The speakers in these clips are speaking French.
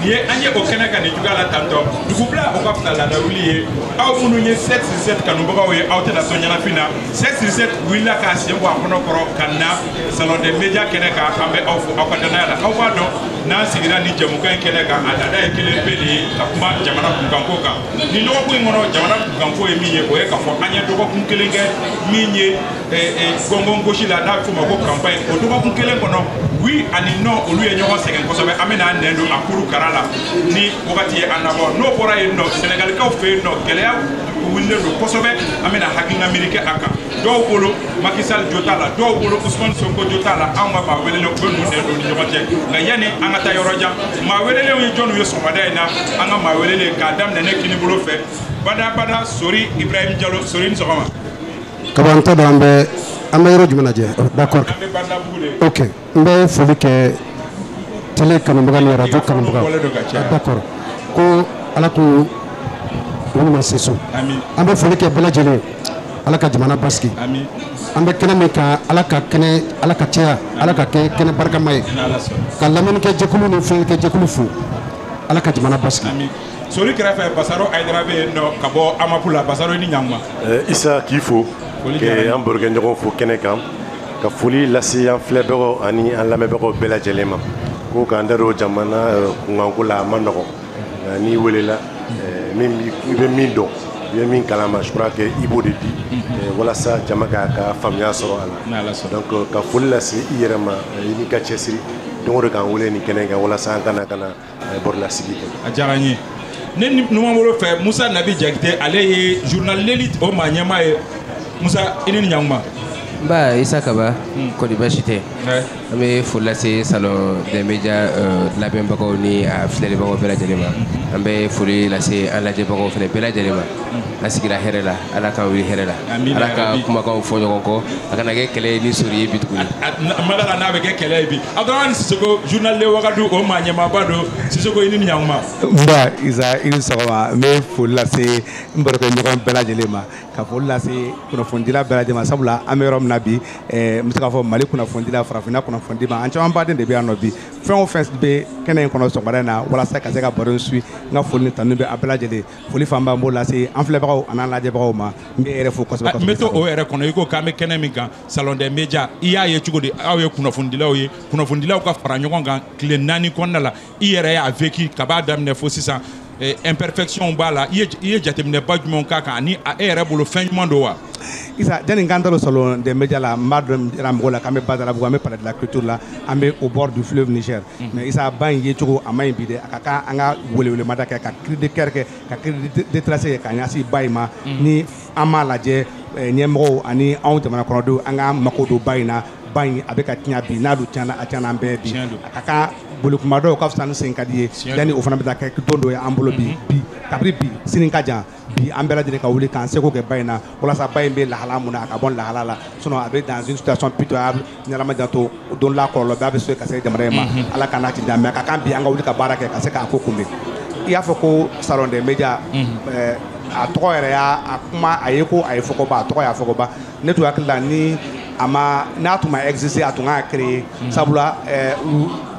nin ye an ye o kɛnɛ ka nin cogoya la tantɔ dugubila o ka fisa ladawuli ye aw minnu ye 767 kanubagaw ye aw tɛna sɔn ɲɛnafin na 767 wulila k'a sen bɔ a kɔnɔ kɔrɔ ka na salon de media kɛnɛ kan an bɛ aw fo aw ka danaya la aw b'a dɔn n'an sigira ni jamukan in kɛnɛ kan a laada ye kelen pe de ye ka kuma jamana kunkanko kan nin dɔgɔkun in kɔnɔ jamana kunkanko ye min ye o ye k'a fɔ an ye dɔgɔkun kelen kɛ min ye gɔngɔn gosi la n'a bɛ f'o ma ko campagne o dɔgɔkun kelen kɔnɔ oui ani non olu ye ɲɔgɔn sɛgɛn kosɛbɛ. An bɛna nɛn don a kuru kara la ni wagati ye an nabɔ n'o bɔra yen nɔ sɛnɛgalikaw fɛ yen nɔ gɛlɛya wulilen don kosɛbɛ. An bɛna hakilina miiri kɛ a kan. Dɔw bolo makisal jo t'a la. Dɔw bolo usman sonko jo t'a la. Anw ka maa welelen u bɛ ninnu nɛn don ni ɲɔgɔn cɛ. Nka yanni an ka taa yɔrɔ jan maa welelenw ye jɔnw ye sɔgɔmada in na an ka maa welelen k'a daminɛ ne kini bolo fɛ. Badabada sori ibrahim jalo sori ni sɔgɔma. Kaban tɛ dɔn bɛ an bɛ yɔrɔ jumɛn lajɛ d'accord. Ok. N bɛ foli kɛ télé kanubaga ni radio kanubaga caya. d'accord. Ko ala k'u u ɲuman se so an bɛ foli kɛ bɛɛ lajɛlen ala ka jamana basigi an bɛ kɛnɛ min kan ala ka kɛnɛ ala ka caya ala ka kɛ kɛnɛ barikama ye ka lamɛnnikɛ jɛkulu ni filɛlikɛ jɛkulu fo ala ka jamana basigi ami. Sori kɛrɛfɛ basaro ayidara bɛ yen nɔ ka bɔ amapu la basaro i ni ɲankuma Eh, isa k'i fo Foli diyara n ye. k'an barokɛ ɲɔgɔn fo kɛnɛ kan. Ka foli lase an filɛbagaw ani an lamɛnbagaw bɛɛ lajɛlen ma. Ko k'an da don jamana kunkanko la a ma nɔgɔ. Nka n'i welela i bɛ min dɔn i bɛ min kalama je crois que i b'o de di. Eh, walasa jama k'a ka faamuya sɔrɔ a la. Donc ka foli lase i yɛrɛ ma i n'i ka cɛsiri. Don o don k'an wele nin kɛnɛ kan walasa an kana ka na bɔrɔlasigi kɛ. A diyara n ye. Ne ni numan bolo fɛ musa nabi jakite ale ye journal l'élite o maa ɲɛmaa ye musa i ni ɲankuma n ba. Isa kaba kɔni basi tɛ Ouais. An bɛ foli lase salon des médias euh, labɛnbagaw ni a filɛlibagaw bɛɛ lajɛlen ma an bɛ foli lase an lajɛbagaw fana bɛɛ lajɛlen ma an sigira hɛrɛ la ala k'an wuli hɛrɛ la Amina ala ka kumakanw fɔ ɲɔgɔn kɔ a kana kɛ kɛlɛ ye ni sori ye bi tuguni A- n- n ma dala n'a bɛ kɛ kɛlɛ ye bi. Abdurahmani sisoko journal le wagadu o maa ɲɛmaaba don sisoko i ni ɲankuma n ba isa i ni sɔgɔma n bɛ foli lase n barokɛ ɲɔgɔn bɛɛ lajɛlen ma ka foli lase kunnafonidila bɛɛ lajɛlen ma sabula an bɛ yɔrɔ min na bi n bɛ se k'a fɔ mali kunnafonidila farafinna kunnafonidi ma an caman baden de bɛ yan nɔ bi. Fɛn o fɛn bɛ kɛnɛ in kɔnɔ sɔgɔmada in na walasa ka se ka baro in su n ka foli ni tanu bɛ a bɛɛ lajɛlen foli fanba n b'o lase an filɛbagaw ani an lajɛbagaw ma n bɛ e yɛrɛ fo kosɛbɛ n bɛ to kosɛbɛ o yɛrɛ kɔnɔ i ko k'an bɛ kɛnɛ min kan salon des médias i y'a ye cogo di aw ye kunnafonidilaw ye kunnafonidilaw ka fara ɲɔgɔn kan tile naani kɔnɔna la i yɛrɛ y'a vécu ka b'a daminɛ fo sisan imperfection b'a la i ye i ye jateminɛba k'a kan ani a e yɛrɛ bolo fɛn ɲuman don wa. Isa n k'an da don salon des médias la n b'a dɔn jira mɔgɔw la k'an bɛ badalabugu an bɛ palais de la culture la an bɛ au bord du fleuve niger. Mais isa ba in ye cogo a ma ɲi bi dɛ a ka kan an ka welewelemada kɛ ka cri de cœur kɛ ka cri de détracé kɛ ka ɲɛsin ba in ma ni an m'a lajɛ eh, ɲɛmɔgɔw ani anw jamana kɔnɔdenw an k'an mako don ba in na ba in a bɛ ka tiɲɛ bi n'a dun tiɲɛna a tiɲɛna an bɛɛ bi a ka kan bolokuma dɔw ka fisa ni sen ka di ye. Yanni o fana bɛ taa kɛ don dɔ ye an bolo bi. Bi kabiri bi sini ka jan. Bi an bɛɛ lajɛlen ka wuli k'an seko kɛ ba in na. Walasa ba in bɛ lahala mun na a ka bɔ lahala la. Sinon a bɛ dans une situation pitoyable ni ala ma jan to don la kɔlɔlɔ bɛɛ bɛ se ka se jamana in ma. Ala ka n'a ti jan mais ka kan bi an ka wuli ka baara kɛ ka se k'a ko kunbɛn. I y'a fɔ ko salon des médias ɛɛ, a tɔgɔ yɛrɛ y'a a kuma a ye ko a ye fɔkoba a tɔgɔ y'a fɔkoba ne tun hakili la ni a ma n'a tun ma exister a tun kan ka créer. Sabula ɛɛ,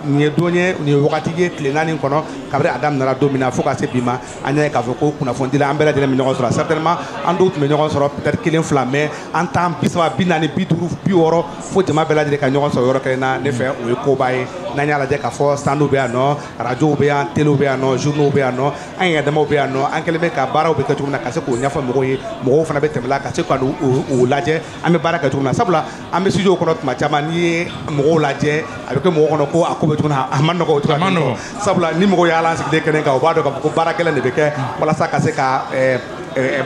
nin ye don ye nin ye wagati ye tile naani kɔnɔ kabiri a daminɛra don min na fo ka se bi ma an y'a ye k'a fɔ ko kunnafonidila an bɛɛ lajɛlen bɛ ɲɔgɔn sɔrɔ certainement an dɔw tun bɛ ɲɔgɔn sɔrɔ peut-être kelen fila mais an t'an bi saba bi naani bi duuru bi wɔɔrɔ fo jama bɛɛ lajɛlen ka ɲɔgɔn sɔrɔ yɔrɔ kelen na ne fɛ o ye koba ye n'an y'a lajɛ k'a fɔ sanu bɛ yan nɔ arajow bɛ yan telew bɛ yan nɔ journaux bɛ yan nɔ an yɛrɛ damaw bɛ yan nɔ an kɛlen bɛ ka baaraw bɛ kɛ cogo min na ka se k'o ɲɛfɔ mɔgɔw ye mɔgɔw fana bɛ tɛmɛ la ka se ka o lajɛ. An bɛ baara kɛ cogo min na. Sabula an bɛ studio kɔnɔ tuma caman n'i ye mɔgɔw lajɛ a bɛ kɛ mɔgɔ kɔnɔ ko a ko bɛ cogo min na a ma nɔgɔ o cogo sabula ni mɔgɔw y'ala sigilen kɛnɛ kan o b'a dɔn k'a fɔ ko baara gɛlɛn de bɛ kɛ walasa ka se ka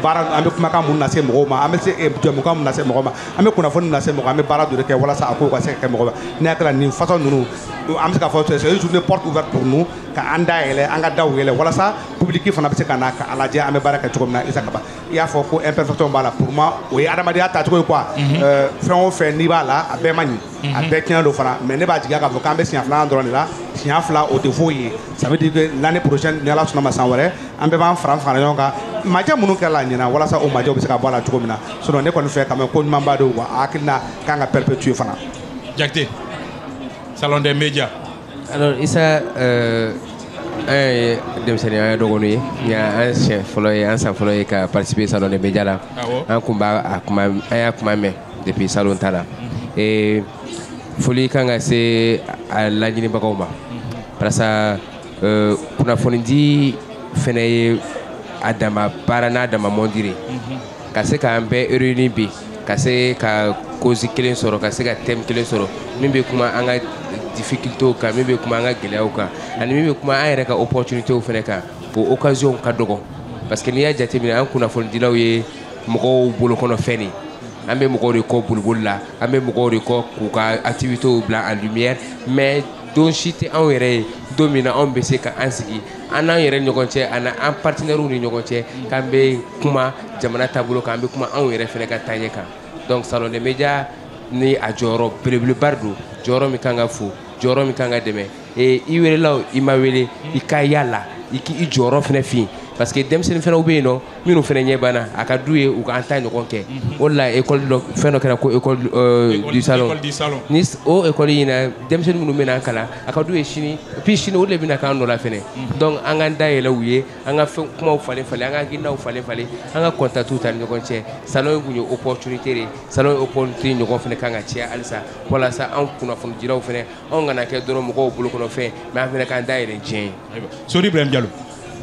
baara an bɛ kumakan mun lase mɔgɔw ma an bɛ se eh, jɛmukan mun lase mɔgɔw ma an bɛ kunnafoni mun lase mɔgɔw ma an bɛ baara dɔ de kɛ walasa a kow ka se ka kɛ mɔgɔ ma. Ne hakili la nin façon ninnu an bɛ se k'a fɔ c'est une journée porte ouverte pour nous ka an da yɛlɛ an ka daw yɛlɛ walasa public fana bɛ se ka na k'a lajɛ an bɛ baara kɛ cogo min na Isa Kaba. I y'a fɔ ko imperfection b'a la pour moi o ye adamadenya tacogo ye quoi Euh, fɛn o fɛn n'i b'a la a bɛɛ ma ɲi a bɛɛ tiɲɛ don fana. Mais ne b'a jigiya k'a fɔ k'an bɛ siɲɛ filanan dɔrɔn de la siɲɛ fila o tɛ foyi ye. Ça veut dire que l'année prochaine ni ala sɔnna ma san wɛrɛ an bɛɛ b'an fara fara ɲɔgɔn kan. Majɛ minnu kɛra la ɲina walasa o majɛw bɛ se ka bɔ a la cogo min na. Sinon ne kɔni fɛ même ko ɲuman b'a don wa a hakilina kan ka perpétuer fana. Jakite salon des médias. Alors isa euh, an ye denmisɛnninya an ye dɔgɔnu ye nka an siɲɛ fɔlɔ ye an san fɔlɔ ye ka participer salon des médias la. An kun b'a a kuma an y'a kuma mɛn depuis salon ta la. Et foli kan ka se a laɲinibagaw ma. Walasa euh, kunnafonidi fɛnɛ ye a dama baara n'a dama mɔndiri ka se k'an bɛɛ réuni bi ka se ka kozi kelen sɔrɔ ka se ka tɛmu kelen sɔrɔ. Min bɛ kuma an ka difficultés kan min bɛ kuma an ka gɛlɛyaw kan ani min bɛ kuma an yɛrɛ ka opportunitéw fɛnɛ kan o occasion ka dɔgɔ. Parce que n'i y'a jateminɛ an kunnafonidilaw ye mɔgɔw bolokɔnɔ fɛn de an bɛ mɔgɔw de kɔ boliboli la an bɛ mɔgɔw de kɔ k'u ka activitéw bila en lumière mais don si tɛ anw yɛrɛ ye. Don min na anw bɛ se ka an sigi. An n'an yɛrɛ ɲɔgɔn cɛ ani an partenaires ni ɲɔgɔn cɛ k'an bɛ kuma jamana taabolo kan an bɛ kuma anw yɛrɛ fɛnɛ ka taaɲɛ kan. Donc salon des médias ni a jɔyɔrɔ belebeleba don. Jɔyɔrɔ min kan ka fo jɔyɔrɔ min kan ka dɛmɛ. I welela o i ma wele i ka yala i k'i jɔyɔrɔ fɛnɛ fin parce que denmisɛnnin fɛnɛw bɛ yen nɔ minnu fɛnɛ ɲɛ banna a ka d'u ye u ka an ta ɲɔgɔn kɛ. O de la école dɔ fɛn dɔ kɛra ko école euh, du salon. ni o école in na denmisɛnnin minnu bɛ n'an kalan a ka d'u ye sini puis sini o de bɛna k'an nɔ la fɛnɛ. Donc an k'an dayɛlɛ u ye an ka fɛn kumaw falen falen an ka hakilinaw falen falen an ka contactw ta ni ɲɔgɔn cɛ. Salon in kun ye opportunité de ye. Salon ye opportunité ɲɔgɔn fɛnɛ kan ka caya halisa. Walasa an kunnafonidilaw fɛnɛ anw kana kɛ dɔrɔn mɔgɔw bolokɔnɔfɛn mais an fɛnɛ k'an dayɛlɛ diɲɛ ye. Sori Ibrahim Diallo.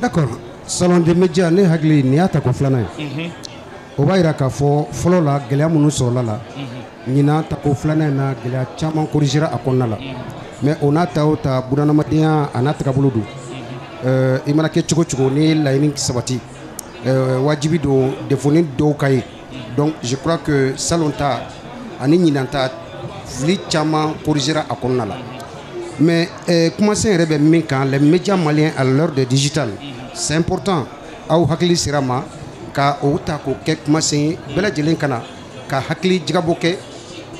D'accord salon de média ne hakili nin y'a ta ko filanan ye. O b'a yira k'a fɔ fɔlɔ la gɛlɛya minnu sɔrɔla la ɲinan ta ko filanan na gɛlɛya caman korigera a kɔnɔna la. Mais o n'a ta o ta bunadamadenya a n'a tagabolo don. I mana kɛ cogo cogo ni laɲini sabati. Wajibi don defoni dɔw ka ye. Donc je crois que salon ta ani ɲinan ta fili caman korigera a kɔnɔna la. Mais kumasen yɛrɛ bɛ min kan les médias maliens à l'heure de digital c'est important. Aw hakili sira ma ka o ta k'o kɛ kumasen ye bɛɛ lajɛlen ka hakili jigabɔ kɛ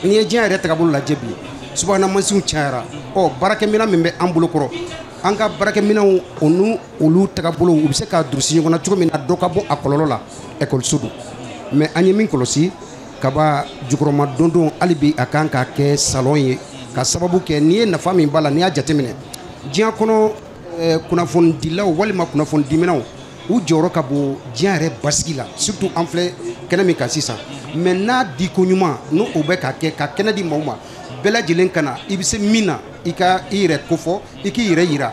n'i ye diɲɛ yɛrɛ tagabolo lajɛ bi subahana mansinw cayara ɔ baarakɛminɛn min bɛ an bolo kɔrɔ an ka baarakɛminɛnw o n'u olu tagabolo u bɛ se ka durusi ɲɔgɔn cogo min na dɔ ka bɔ a kɔlɔlɔ la ekɔliso don mais an ye min kɔlɔsi kaba jukɔrɔma don don hali bi a kan ka kɛ salon ye. Ka sababu kɛ n'i ye nafa min b'a la n'i y'a jateminɛ diɲɛ kɔnɔ eh, kunnafonidilaw walima kunnafonidiminɛw u jɔyɔrɔ ka bon diɲɛ yɛrɛ basigi la surtout an filɛ kɛnɛ min kan sisan. Mɛ n'a diko ɲuman n'o o bɛ ka kɛ ka kɛnɛ di maw ma bɛɛ lajɛlen ka na i be se min na i ka i yɛrɛ kofɔ i k'i yɛrɛ yira.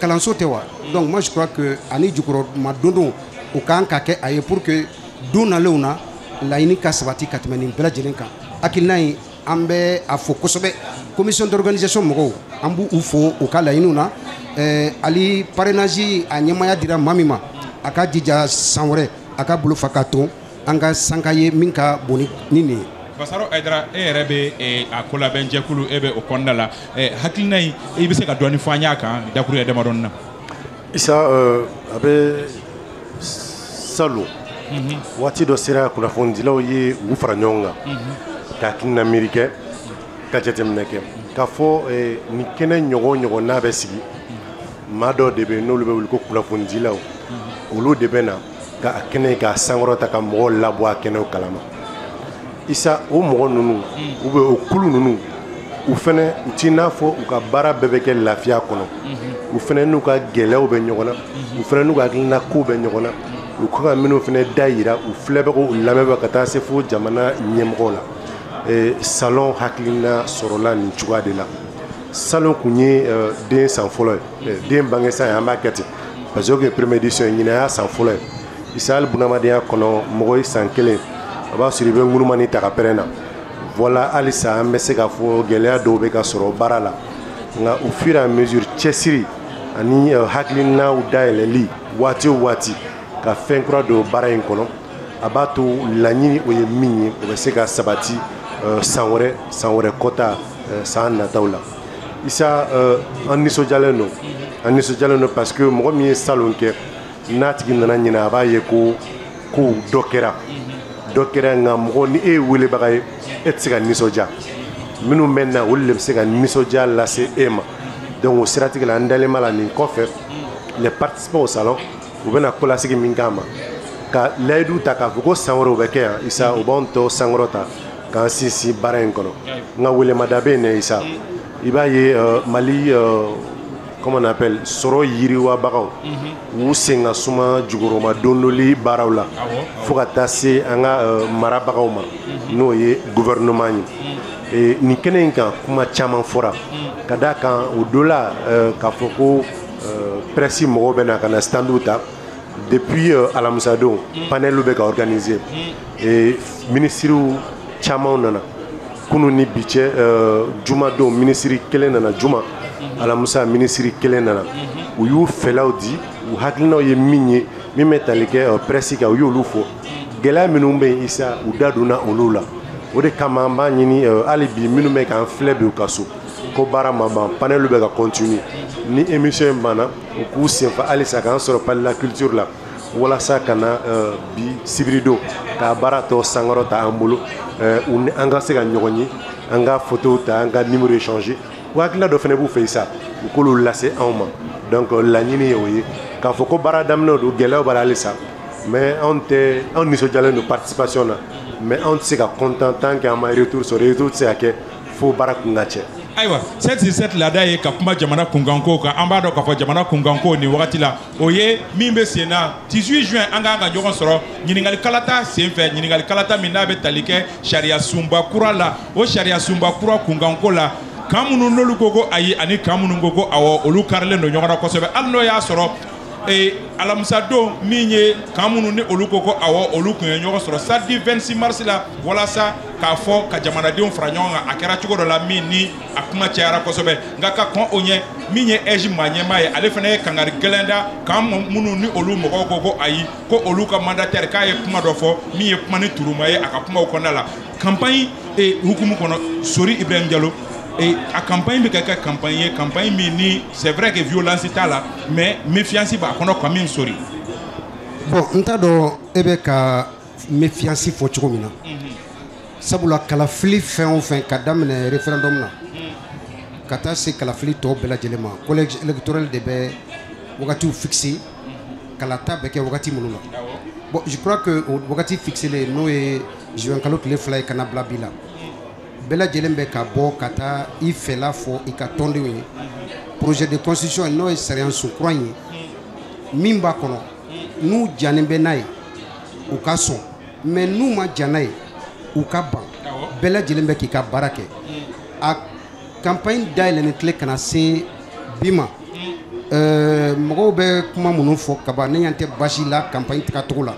Kalanso tɛ wa. Donc moi je crois que ani jukɔrɔma don don o kan ka kɛ a ye pour que don nalenw na laɲini ka sabati ka tɛmɛ nin bɛɛ lajɛlen kan. Hakilina ye an bɛ a fo kosɛbɛ. Commission d'organisation mɔgɔw an b'u fo u ka laɲiniw na ɛɛ hali parrainage a ɲɛmaya dira ma min ma a ka jija san wɛrɛ a ka bolo fa ka ton. An ka sanka ye min ka bon ni ni nin ye. Basaro Aidara e yɛrɛ bɛ eh, a ko labɛn jɛkulu e bɛ o kɔnɔna la. Eh, hakilina in i bɛ se ka dɔɔni fɔ an y'a kan dakuru yɛrɛ damadɔni na. Isa euh, a bɛ salon waati dɔ sera kunnafonidilaw ye u fara ɲɔgɔn kan. Ka hakilina miiri kɛ ka jateminɛ kɛ. K'a fɔ eh, nin kɛnɛ ɲɔgɔn ɲɔgɔn n'a bɛ sigi maa dɔ de bɛ n'olu bɛ wuli ko kunnafonidilaw olu de bɛ na ka kɛnɛ k'a sankɔrɔta ka mɔgɔw labɔ a kɛnɛw kalama. Isa o mɔgɔ ninnu u bɛ o kulu ninnu u fɛnɛ u t'i n'a fɔ u ka baara bɛɛ bɛ kɛ lafiya kɔnɔ. U fɛnɛ n'u ka gɛlɛyaw bɛ ɲɔgɔn na. U fɛnɛ n'u ka hakilina kow bɛ ɲɔgɔn na. U ka ka minnu fɛnɛ da yira u filɛbagaw u lamɛnbagaw ka taa se fo jamana ɲɛmɔgɔw la. Salɔn hakilina sɔrɔla nin cogoya de la salon kun ye euh, den san fɔlɔ ye Eh, den bange san ye an b'a kɛ ten parce que o kun ye première édition ye ɲinɛ y'a san fɔlɔ ye isa hali bunadamadenya kɔnɔ mɔgɔ ye san kelen a b'a sɔrɔ i bɛ ŋunumani ta ka pɛrɛn na voilà halisa an bɛ se k'a fɔ gɛlɛya dɔw bɛ ka sɔrɔ baara la nka au fur et à mesure cɛsiri ani euh, hakilinaw dayɛlɛli waati o waati ka fɛn kura don baara in kɔnɔ a b'a to laɲini o ye min ye o bɛ se ka sabati euh, san wɛrɛ san wɛrɛ kɔta euh, san nataw la isa euh, an nisɔndiyalen don an nisɔndiyalen don parce que mɔgɔ min ye salon kɛ n'a tigi nana ɲinɛ a b'a ye ko ko dɔ kɛra dɔ kɛra nka mɔgɔ ni e ye welebaga ye e tɛ se ka nisɔndiya minnu bɛ na olu de bɛ se ka nisɔndiya lase e ma donc o siratigɛ la an dalen b'a la nin kɔfɛ les participants au salon. U bɛna kolasigi min k'a ma ka layidu ta k'a fɔ ko san wɛrɛ o bɛ kɛ yan isa u b'anw tɔ sankɔrɔ ta. K'an sinsin baara in kɔnɔ n ka welemada bɛ yen dɛ isa i b'a ye euh, mali euh, comment on appelle sɔrɔ yiriwabagaw u sen ka suma jugoroma dondoli baaraw la fo ka taa se an ka euh, marabagaw ma. N'o ye gouvernement ye. E, nin kɛnɛ in kan kuma caman fɔra. Ka da kan o dɔ la k'a fɔ ko prɛsi mɔgɔw bɛ na ka na standuw ta. Depuis alamisadon panɛliw bɛ ka organiser. Camanw nana kunu ni bi cɛ euh, juma don minisiri kelen nana juma. Alamisa minisiri kelen nana. U y'u fɛlaw di u hakilinaw ye min ye min bɛ tali kɛ euh, prɛsi kan u y'olu fɔ. Gɛlɛya minnu bɛ yen isa u da donna olu la. O de kama an b'a ɲini euh, hali bi minnu bɛ k'an filɛ bi u ka so. Ko baara ma ban panɛliw bɛ ka continue. Ni émission in banna u k'u senfa halisa k'an sɔrɔ pali la culture la walasa ka na euh, bi sibirido k'a baara sankɔrɔ ta an bolo euh, an ka se ka ɲɔgɔn ye an ka ta an ka échanger u hakilila dɔ fana b'u fɛ sa u k'olu lase anw ma donc euh, laɲini ye o ye k'a fɔ ko baara daminɛw don gɛlɛyaw b'a la halisa mais anw tɛ anw nisɔndiyalen don participation na. Mais anw tɛ se ka content tant que an ma retour sɔrɔ retour tɛ se ka kɛ fo ayiwa 767 laada ye ka kuma jamana kunkanko kan. An b'a dɔn k'a fɔ jamana kunkanko nin wagati la o ye min bɛ sen na 18 juin an k'an ka ɲɔgɔn sɔrɔ ɲininkali kalata sen fɛ. Ɲininkali kalata min n'a bɛ tali kɛ sariya sunba kura la. O sariya sunba kura kunkanko la kan minnu n'olu ko ko ayi ani kan minnu ko ko awɔ olu karilen don ɲɔgɔn na kosɛbɛ. Hali n'o y'a sɔrɔ ee alamisa don min ye kan minnu ni olu ko ko awɔ olu tun ye ɲɔgɔn sɔrɔ samedi 26 mars la walasa k'a fɔ ka jamanadenw fara ɲɔgɔn kan. A kɛra cogo dɔ la min ni a kuma cayara kosɛbɛ. Nka ka kɔn o ɲɛ min ye ɛzi maa ɲɛmaa ye. Ale fana ye kangari gɛlɛn da kan minnu ni olu mɔgɔw ko ko ayi ko olu ka mandatɛri k'a ye kuma dɔ fɔ. Min ye kuma ni turuma ye a ka kumaw kɔnɔna la. Campagne ee hukumu kɔnɔ sori ibrahim jalo et a campagne bɛ campagne c'est vrai que violence t'a la mais méfiance b'a kɔnɔ quand même sori bon n t'a dɔn e bɛ ka méfiance cogo min na sabula kalafili fɛn o fɛn ka daminɛ référendum na ka taa se kalafili tɔw bɛɛ lajɛlen ma collège électoral de bɛ wagatiw fixé. Kalata bɛ kɛ wagati minnu na bon je crois que o wagati fixelen n'o ye juin kalo tile fila ye ka na bila bi la bɛɛ lajɛlen bɛ ka bɔ ka taa i fɛla fɔ i ka tɔndenw ye. Projet de constitution n'o ye sariya sun kura ye. Min b'a kɔnɔ n'u jannen bɛ n'a ye u ka sɔn. Mais n'u ma jan n'a ye u ka ban. Bɛɛ lajɛlen bɛ k'i ka baara kɛ. A campagne tile kana se bi ma. Euh, mɔgɔw bɛ kuma minnu fɔ kaban ne ɲɛ tɛ basi la campagne tagacogo la.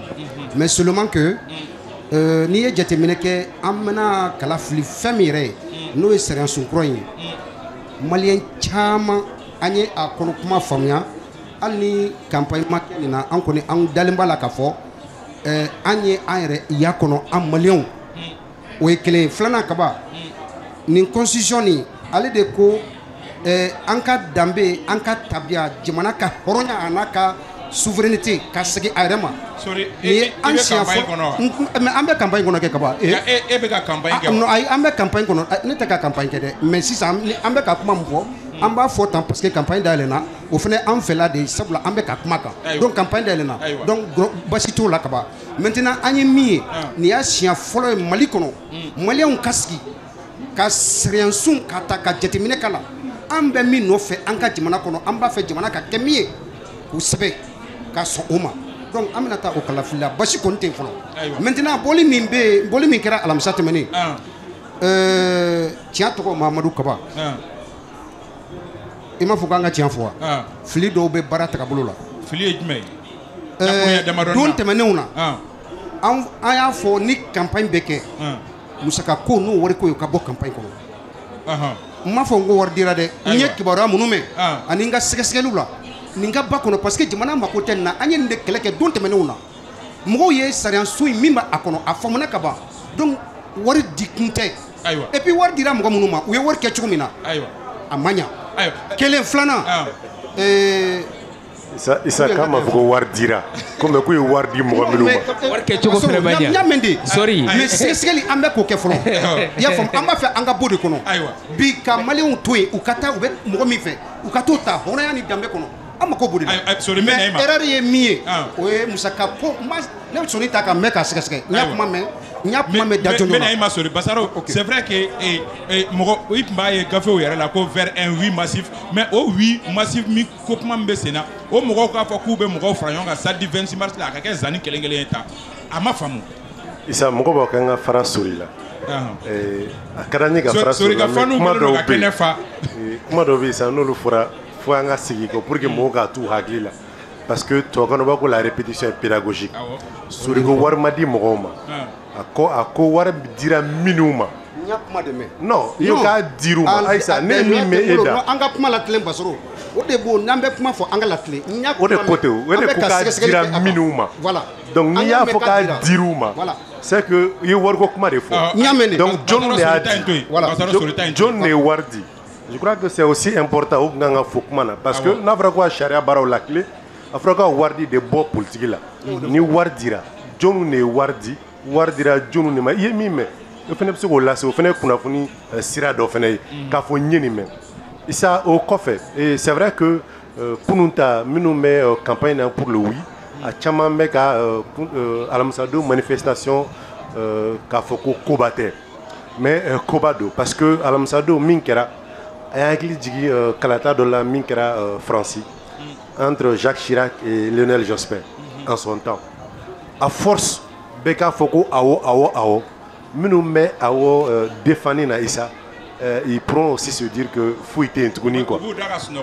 Mais seulement que euh, n'i ye jateminɛ kɛ an bɛna kala fili fɛn min yɛrɛ ye n'o ye kura ye. Maliyɛn caman an ye a kɔnɔ kuma faamuya. Hali ni campagne ma kɛ nin na an kɔni an dalen b'a la k'a fɔ an ye an yɛrɛ y'a kɔnɔ an maliyɛnw. O ye kelen ye. Filanan kaba nin constitution nin ale de ko an ka danbe an ka tabiya jamana ka hɔrɔnya a n'a ka souveraineté ka segin a yɛrɛ ma nin ye an siɲɛ fɔ mais an bɛ campagne kɔnɔ kɛ eh, e bɛ ka campagne kɛ non ayi an bɛ campagne kɔnɔ ne tɛ ka campagne kɛ dɛ mais sisan an bɛ ka kuma min fɔ an b'a fɔ tan parce que campagne dayɛlɛnna o fana an fɛla de ye sabula an bɛ ka kuma kan. Donc campagne dayɛlɛnna donc basi t'o la kaba maintenant an ye min ye Ah. nin y'a siɲɛ fɔlɔ ye mali kɔnɔ. Maliyɛnw ka sigi ka sariyasun ka ta ka jateminɛ k'a la. An bɛ min nɔfɛ an ka jamana kɔnɔ an b'a fɛ jamana ka kɛ min ye k'u sɛbɛn ka sɔn o ma. Donc an bɛna taa o kalafili la basi kɔni tɛ yen fɔlɔ. Maintenant boli min bɛ yen bɔli min kɛra alamisa tɛmɛnen ɛɛ tiɲɛ tɔgɔ mamadu kaba. I m'a fɔ k'an ka tiɲɛ fɔ wa? Fili dɔw bɛ baara tagabolo la. Fili ye jumɛn ye? Damadɔni don tɛmɛnenw na. An y'a fɔ ni campagne bɛ kɛ. Musaka ko n'o wariko ye ka bɔ campagne kɔnɔ. N m'a fɔ n ko wari dira dɛ. N ye kibaruya minnu mɛn. Ani n ka sɛgɛsɛgɛliw la nin ka ba kɔnɔ parce que jamana mako tɛ nin na an ye nin de kɛlɛ kɛ don tɛmɛnenw na. Mɔgɔw ye sariyaso in min b'a a kɔnɔ a faamuna ka ban. Donc wari di kun tɛ. Et puis wari dira mɔgɔ minnu ma u ye wari kɛ cogo min na. A ma ɲa. Kelen filanan. Ah. ɛɛ isa isa k'a ma fɔ ko wari dira. Komi k'u ye wari di mɔgɔ minnu ma. Wari kɛcogo fɛnɛ ma ɲa. n y'a mɛn de. Sorry. mais sɛgɛsɛgɛli an bɛ k'o kɛ fɔlɔ. I y'a faamu an b'a fɛ an ka bɔ de kɔnɔ. Bi ka maliyɛnw to yen u ka taa u bɛ mɔgɔ min fɛ u ka t'o ta hɔrɔnya ni danbe kɔnɔ an mako b'o de la Ayi- ayi, Sori, n bɛ na i ma. mais erreur ye min ye Ah. o ye musaka ko n b'a- ne bɛ sɔnni ta ka mɛn k'a sɛgɛsɛgɛ n y'a Ayiwa. kuma mɛn n y'a kuma mɛn da Mais- jɔnjɔn mais na na i ma sori. Basaro c'est vrai que eh, eh, mɔgɔ i tun b'a ye gafew yɛrɛ la ko vers un oui massif. Mais o oui massif min ko kuma min bɛ sen na o mɔgɔw k'a fɔ k'u bɛ mɔgɔw fara ɲɔgɔn kan samedi 26 mars la a ka kɛ zani kelen kelen ye tan a ma faamu isa mɔgɔ b'a k'an ka fara sori la Ahan. Eh, a ka ye fara sori sori la ka mais fanu kuma kɛlen don dɔw ka bɛ kɛnɛ yen fa. Eh, kuma dɔw bɛ yen sisan n'olu fɔra fo an ka sigi kɔ pour que mɔgɔw k'a t'u hakili la parce que tubabukan na u b'a ko la répétition est pédagogique awɔ sori ko wari ma di mɔgɔw ma Ah. a ko a ko wari dira minnu ma n y'a kuma de mɛn non i ko k'a dir'u ma A- ayisa a- ne ye a- min mɛn e non, da an ka kuma la tilen basoro o de b'o n'an bɛ kuma fɔ an ka la tilen n y'a o de kuma ko mɛn. ten o o An de bɛ ko ka k'a sɛgɛsɛgɛli dira kɛ a kan. minnu ma voilà donc n'i An y'a mɛn fɔ k'a dir'u ma voilà c'est que i ye wariko kuma de fɔ Ah, n y'a mɛn de donc jɔn de y'a Basaro sori ta in to di yen. Voilà. Basaro sori ta in to yen. jɔn de ye wari di je crois que c'est aussi important kun kan ka fɔ kuma na parce que Awɔ. n'a fɔra ko ka sariya baaraw la tile a fɔra ko wari di de bɔ politiki la ni wari dira jɔnw de ye wari di wari dira jɔnw de ma. I ye min mɛn o fana bɛ se k'o lase o fana ye kunnafoni sira dɔ fana ye k'a fɔ n ye nin mɛn isa o kɔfɛ c'est vrai que euh, kunun ta minnu bɛ euh, campagne na pour le oui. A caman bɛ ka kun- alamisadon manifestation k'a fɔ ko koba tɛ mais koba don parce que alamisadon min kɛra a y'a hakili jigin euh, kalata dɔ la min kɛra euh, faransi entre jacques chirac et lionel jospin en son temps. À force bɛɛ k'a fɔ ko awɔ awɔ awɔ minnu bɛ awɔ euh, défendre na isa euh, ils pourront aussi se dire que foyi tɛ yen tuguni quoi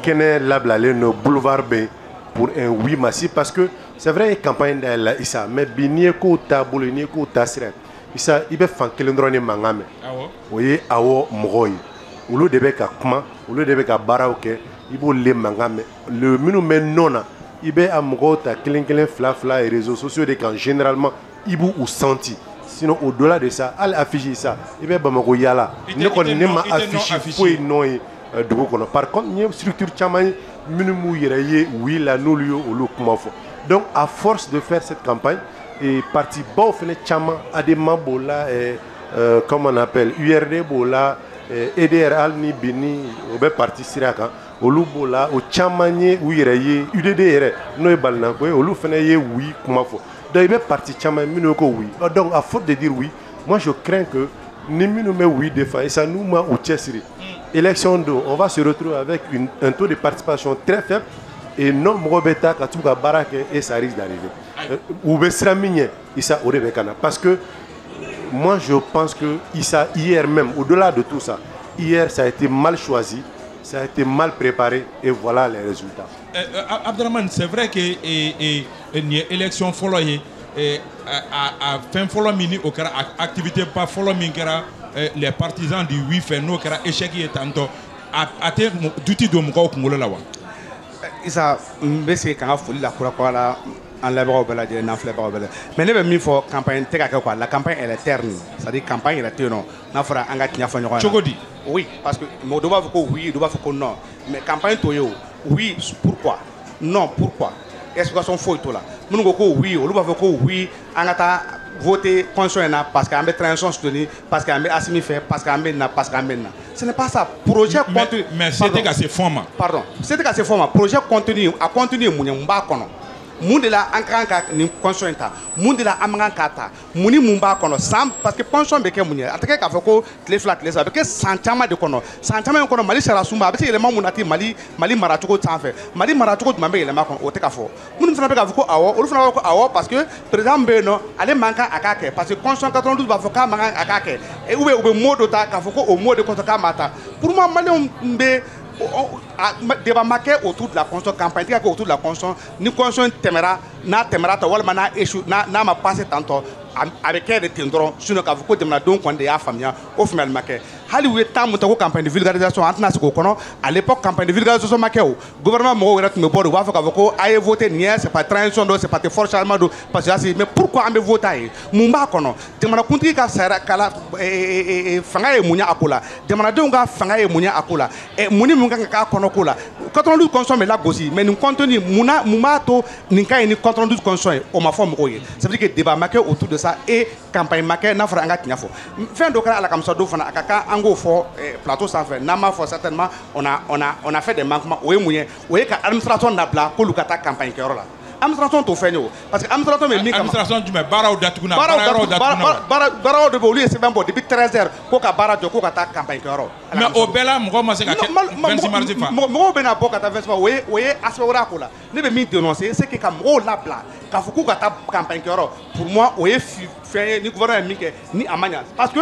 kɛnɛ labilalen don boulevard bɛ yen pour un oui massif parce que c'est vrai ye campagne dayɛlɛ la isa mais bi n'i ye kow taabolo ye n'i ye kow taasira ye isa i bɛ fan kelen dɔrɔn de mankan mɛn awɔ o ye awɔ mɔgɔw ye olu de bɛ ka kuma olu de bɛ ka baaraw kɛ i b'olu le mankan mɛn le minnu bɛ nɔ na i bɛ a mɔgɔw ta kelen kelen fila fila ye réseaux sociaux de kan généralement i b'u sinon au delà de ça hali affiche sa i bɛ bamakɔ yala. Ne kɔni ne ma affiche foyi nɔ ye euh, dugu kɔnɔ par contre n ye structure caman ye minnu m'u yɛrɛ ye oui la n'olu ye olu kuma fɔ donc à force de faire cette campagne et parti baw fɛnɛ caman adema b'o la eh, euh, comme on appelle urd b'o la eh, edr hali ni bi ni o bɛ parti sira kan olu b'o la o caman ye u yɛrɛ ye udd yɛrɛ n'o ye balinako ye olu ye oui kuma fɔ donc i bɛ parti caman ye minnu ko oui Euh, donc à faute de dire oui moi je crains que ni minnu bɛ oui défend isa n'u ma u cɛsiri élection don on va se retrouver avec une, un taux de participation très faible et non mɔgɔ bɛ taa ka t'u ka baara kɛ et ça risque d'arriver. U bɛ siran min ɲɛ isa o de bɛ ka na parce que moi je pense que Issa hier même au-delà de tout ça hier ça a été mal choisi ça a été mal préparé et voilà les résultats. Eh, Abdraman c'est vrai que nin ye élection fɔlɔ ye eh, a a- a fɛn fɔlɔ min ni o kɛra a- activité min kɛra eh, les partisans du oui fɛ n'o kɛra échec ye tantɔ a mu- duti don mɔgɔw kunkolo la wa isa n bɛ segin ka n ka foli la kurakura la an lamɛnbagaw bɛɛ lajɛlen n'an filɛbagaw bɛɛ lajɛlen mais ne bɛ min fɔ campagne tɛ ka kɛ quoi la campagne elle est terne. C'est à dire campagne yɛrɛ tɛ yen nɔ n'a fɔra an ka tiɲɛ fɔ ɲɔgɔn ɲɛna. Cogo di? Oui parce que mɔgɔ dɔw b'a fɔ ko oui dɔw b'a fɔ ko non. Mais campagne t'o ye o. Oui pourquoi? Non pourquoi? Explication foyi t'o la. Minnu ko ko oui olu b'a fɔ ko oui an ka taa voter constitution in na parce que an bɛ transition soutenir parce que an bɛ asimi fɛ parce que an bɛ nin na parce que an bɛ nin na. Ce n'est pas ça. Projet contenu mais se Pardon. tɛ ka se fɔn ma. Pardon. Se tɛ ka se fɔ ma. Projet contenu a contenu ye mun ye mun b'a kɔnɔ mun de la an ka kan ka nin constitution in ta. Mun de la an man kan k'a ta. Mun ni mun b'a kɔnɔ san parce que constitution bɛ kɛ mun ye. A tɛ kɛ k'a fɔ ko tile fila tile saba. A bɛ kɛ san caman de kɔnɔ. San caman in kɔnɔ mali sariya sunba a bɛ se yɛlɛma mun nati mali mali maracogo sanfɛ. Mali maracogo jumɛn bɛ yɛlɛma kɔnɔ o tɛ ka fɔ. Minnu fana bɛ k'a fɔ ko awɔ olu fana b'a fɔ ko awɔ parce que président min bɛ yen nɔ ale man kan a k'a kɛ. Parce que constitution 92 b'a fɔ k'a man kan a k'a kɛ. Ou bien u bɛ mot dɔ ta k'a fɔ ko o mot de kɔsɔn k'a ma ta. Pour moi maliyɛnw bɛ o- o- a- ma- kɛ autour de la constitution campagne tɛ ka kɛ autour de la constitution ni constitution tɛmɛra n'a tɛmɛra tɔ walima n'a échoue n'a n'a ma passé tantɔ a a bɛ kɛ de ten dɔrɔn sinon k'a fɔ ko jamanadenw kɔni de y'a faamuya o hali u ye ko campagne de vulgarisation an tɛna sigi à l'époque campagne de vulgarisation ma kɛ gouvernement mɔgɔw yɛrɛ tun bɛ bɔ de u b'a fɔ k'a fɔ ko a c'est pas transition don c'est pas fort changement don parce que mais pourquoi an bɛ voté a ye mun b'a kɔnɔ jamanakuntigi ka sariya kala eh, eh, eh, fanga ye mun ye a ko la jamanadenw ka fanga ye mun ye a ko la mun ni mun kan ka k'a kɔnɔ la 92 constitution bɛ lagosi mais nin contenu mun na mun b'a to nin ka ɲi ni 92 constitution ye o ma fɔ mɔgɔw ye ça veut dire que débat ma kɛ autour de ça et campagne ma n'a fɔra an ka tiɲɛ fɔ fɛn dɔ kɛra alakamisa don fana a ka k'o fɔ plateau sanfɛ n'an m'a fɔ certainement on a on a on a fait des manquements. O ye mun ye o ye ka administration labila k'olu ka taa campagne kɛyɔrɔ la administration t'o fɛn ye o parce que administration bɛ min kama administration jumɛn baaraw datuguna baara yɔrɔw datuguna wa? baara- baaraw de bɛ olu ye sɛbɛn bɔ depuis 13 heures ko ka baara jɔ ko ka taa campagne kɛyɔrɔ mais o bɛɛ la mɔgɔ ma se ka kɛ Non, mal- mal- 26 mars fa. Mɔgɔ- mɔgɔw bɛna bɔ ka taa 26 o ye o ye aspect wɛrɛ y'a ko la ne bɛ min dénoncer c'est que ka mɔgɔw labila k'a fɔ k'u ka taa campagne kɛyɔrɔ pour moi o ye fi- fɛn ye ni gouvernement ye min kɛ ni a ma ɲa parce que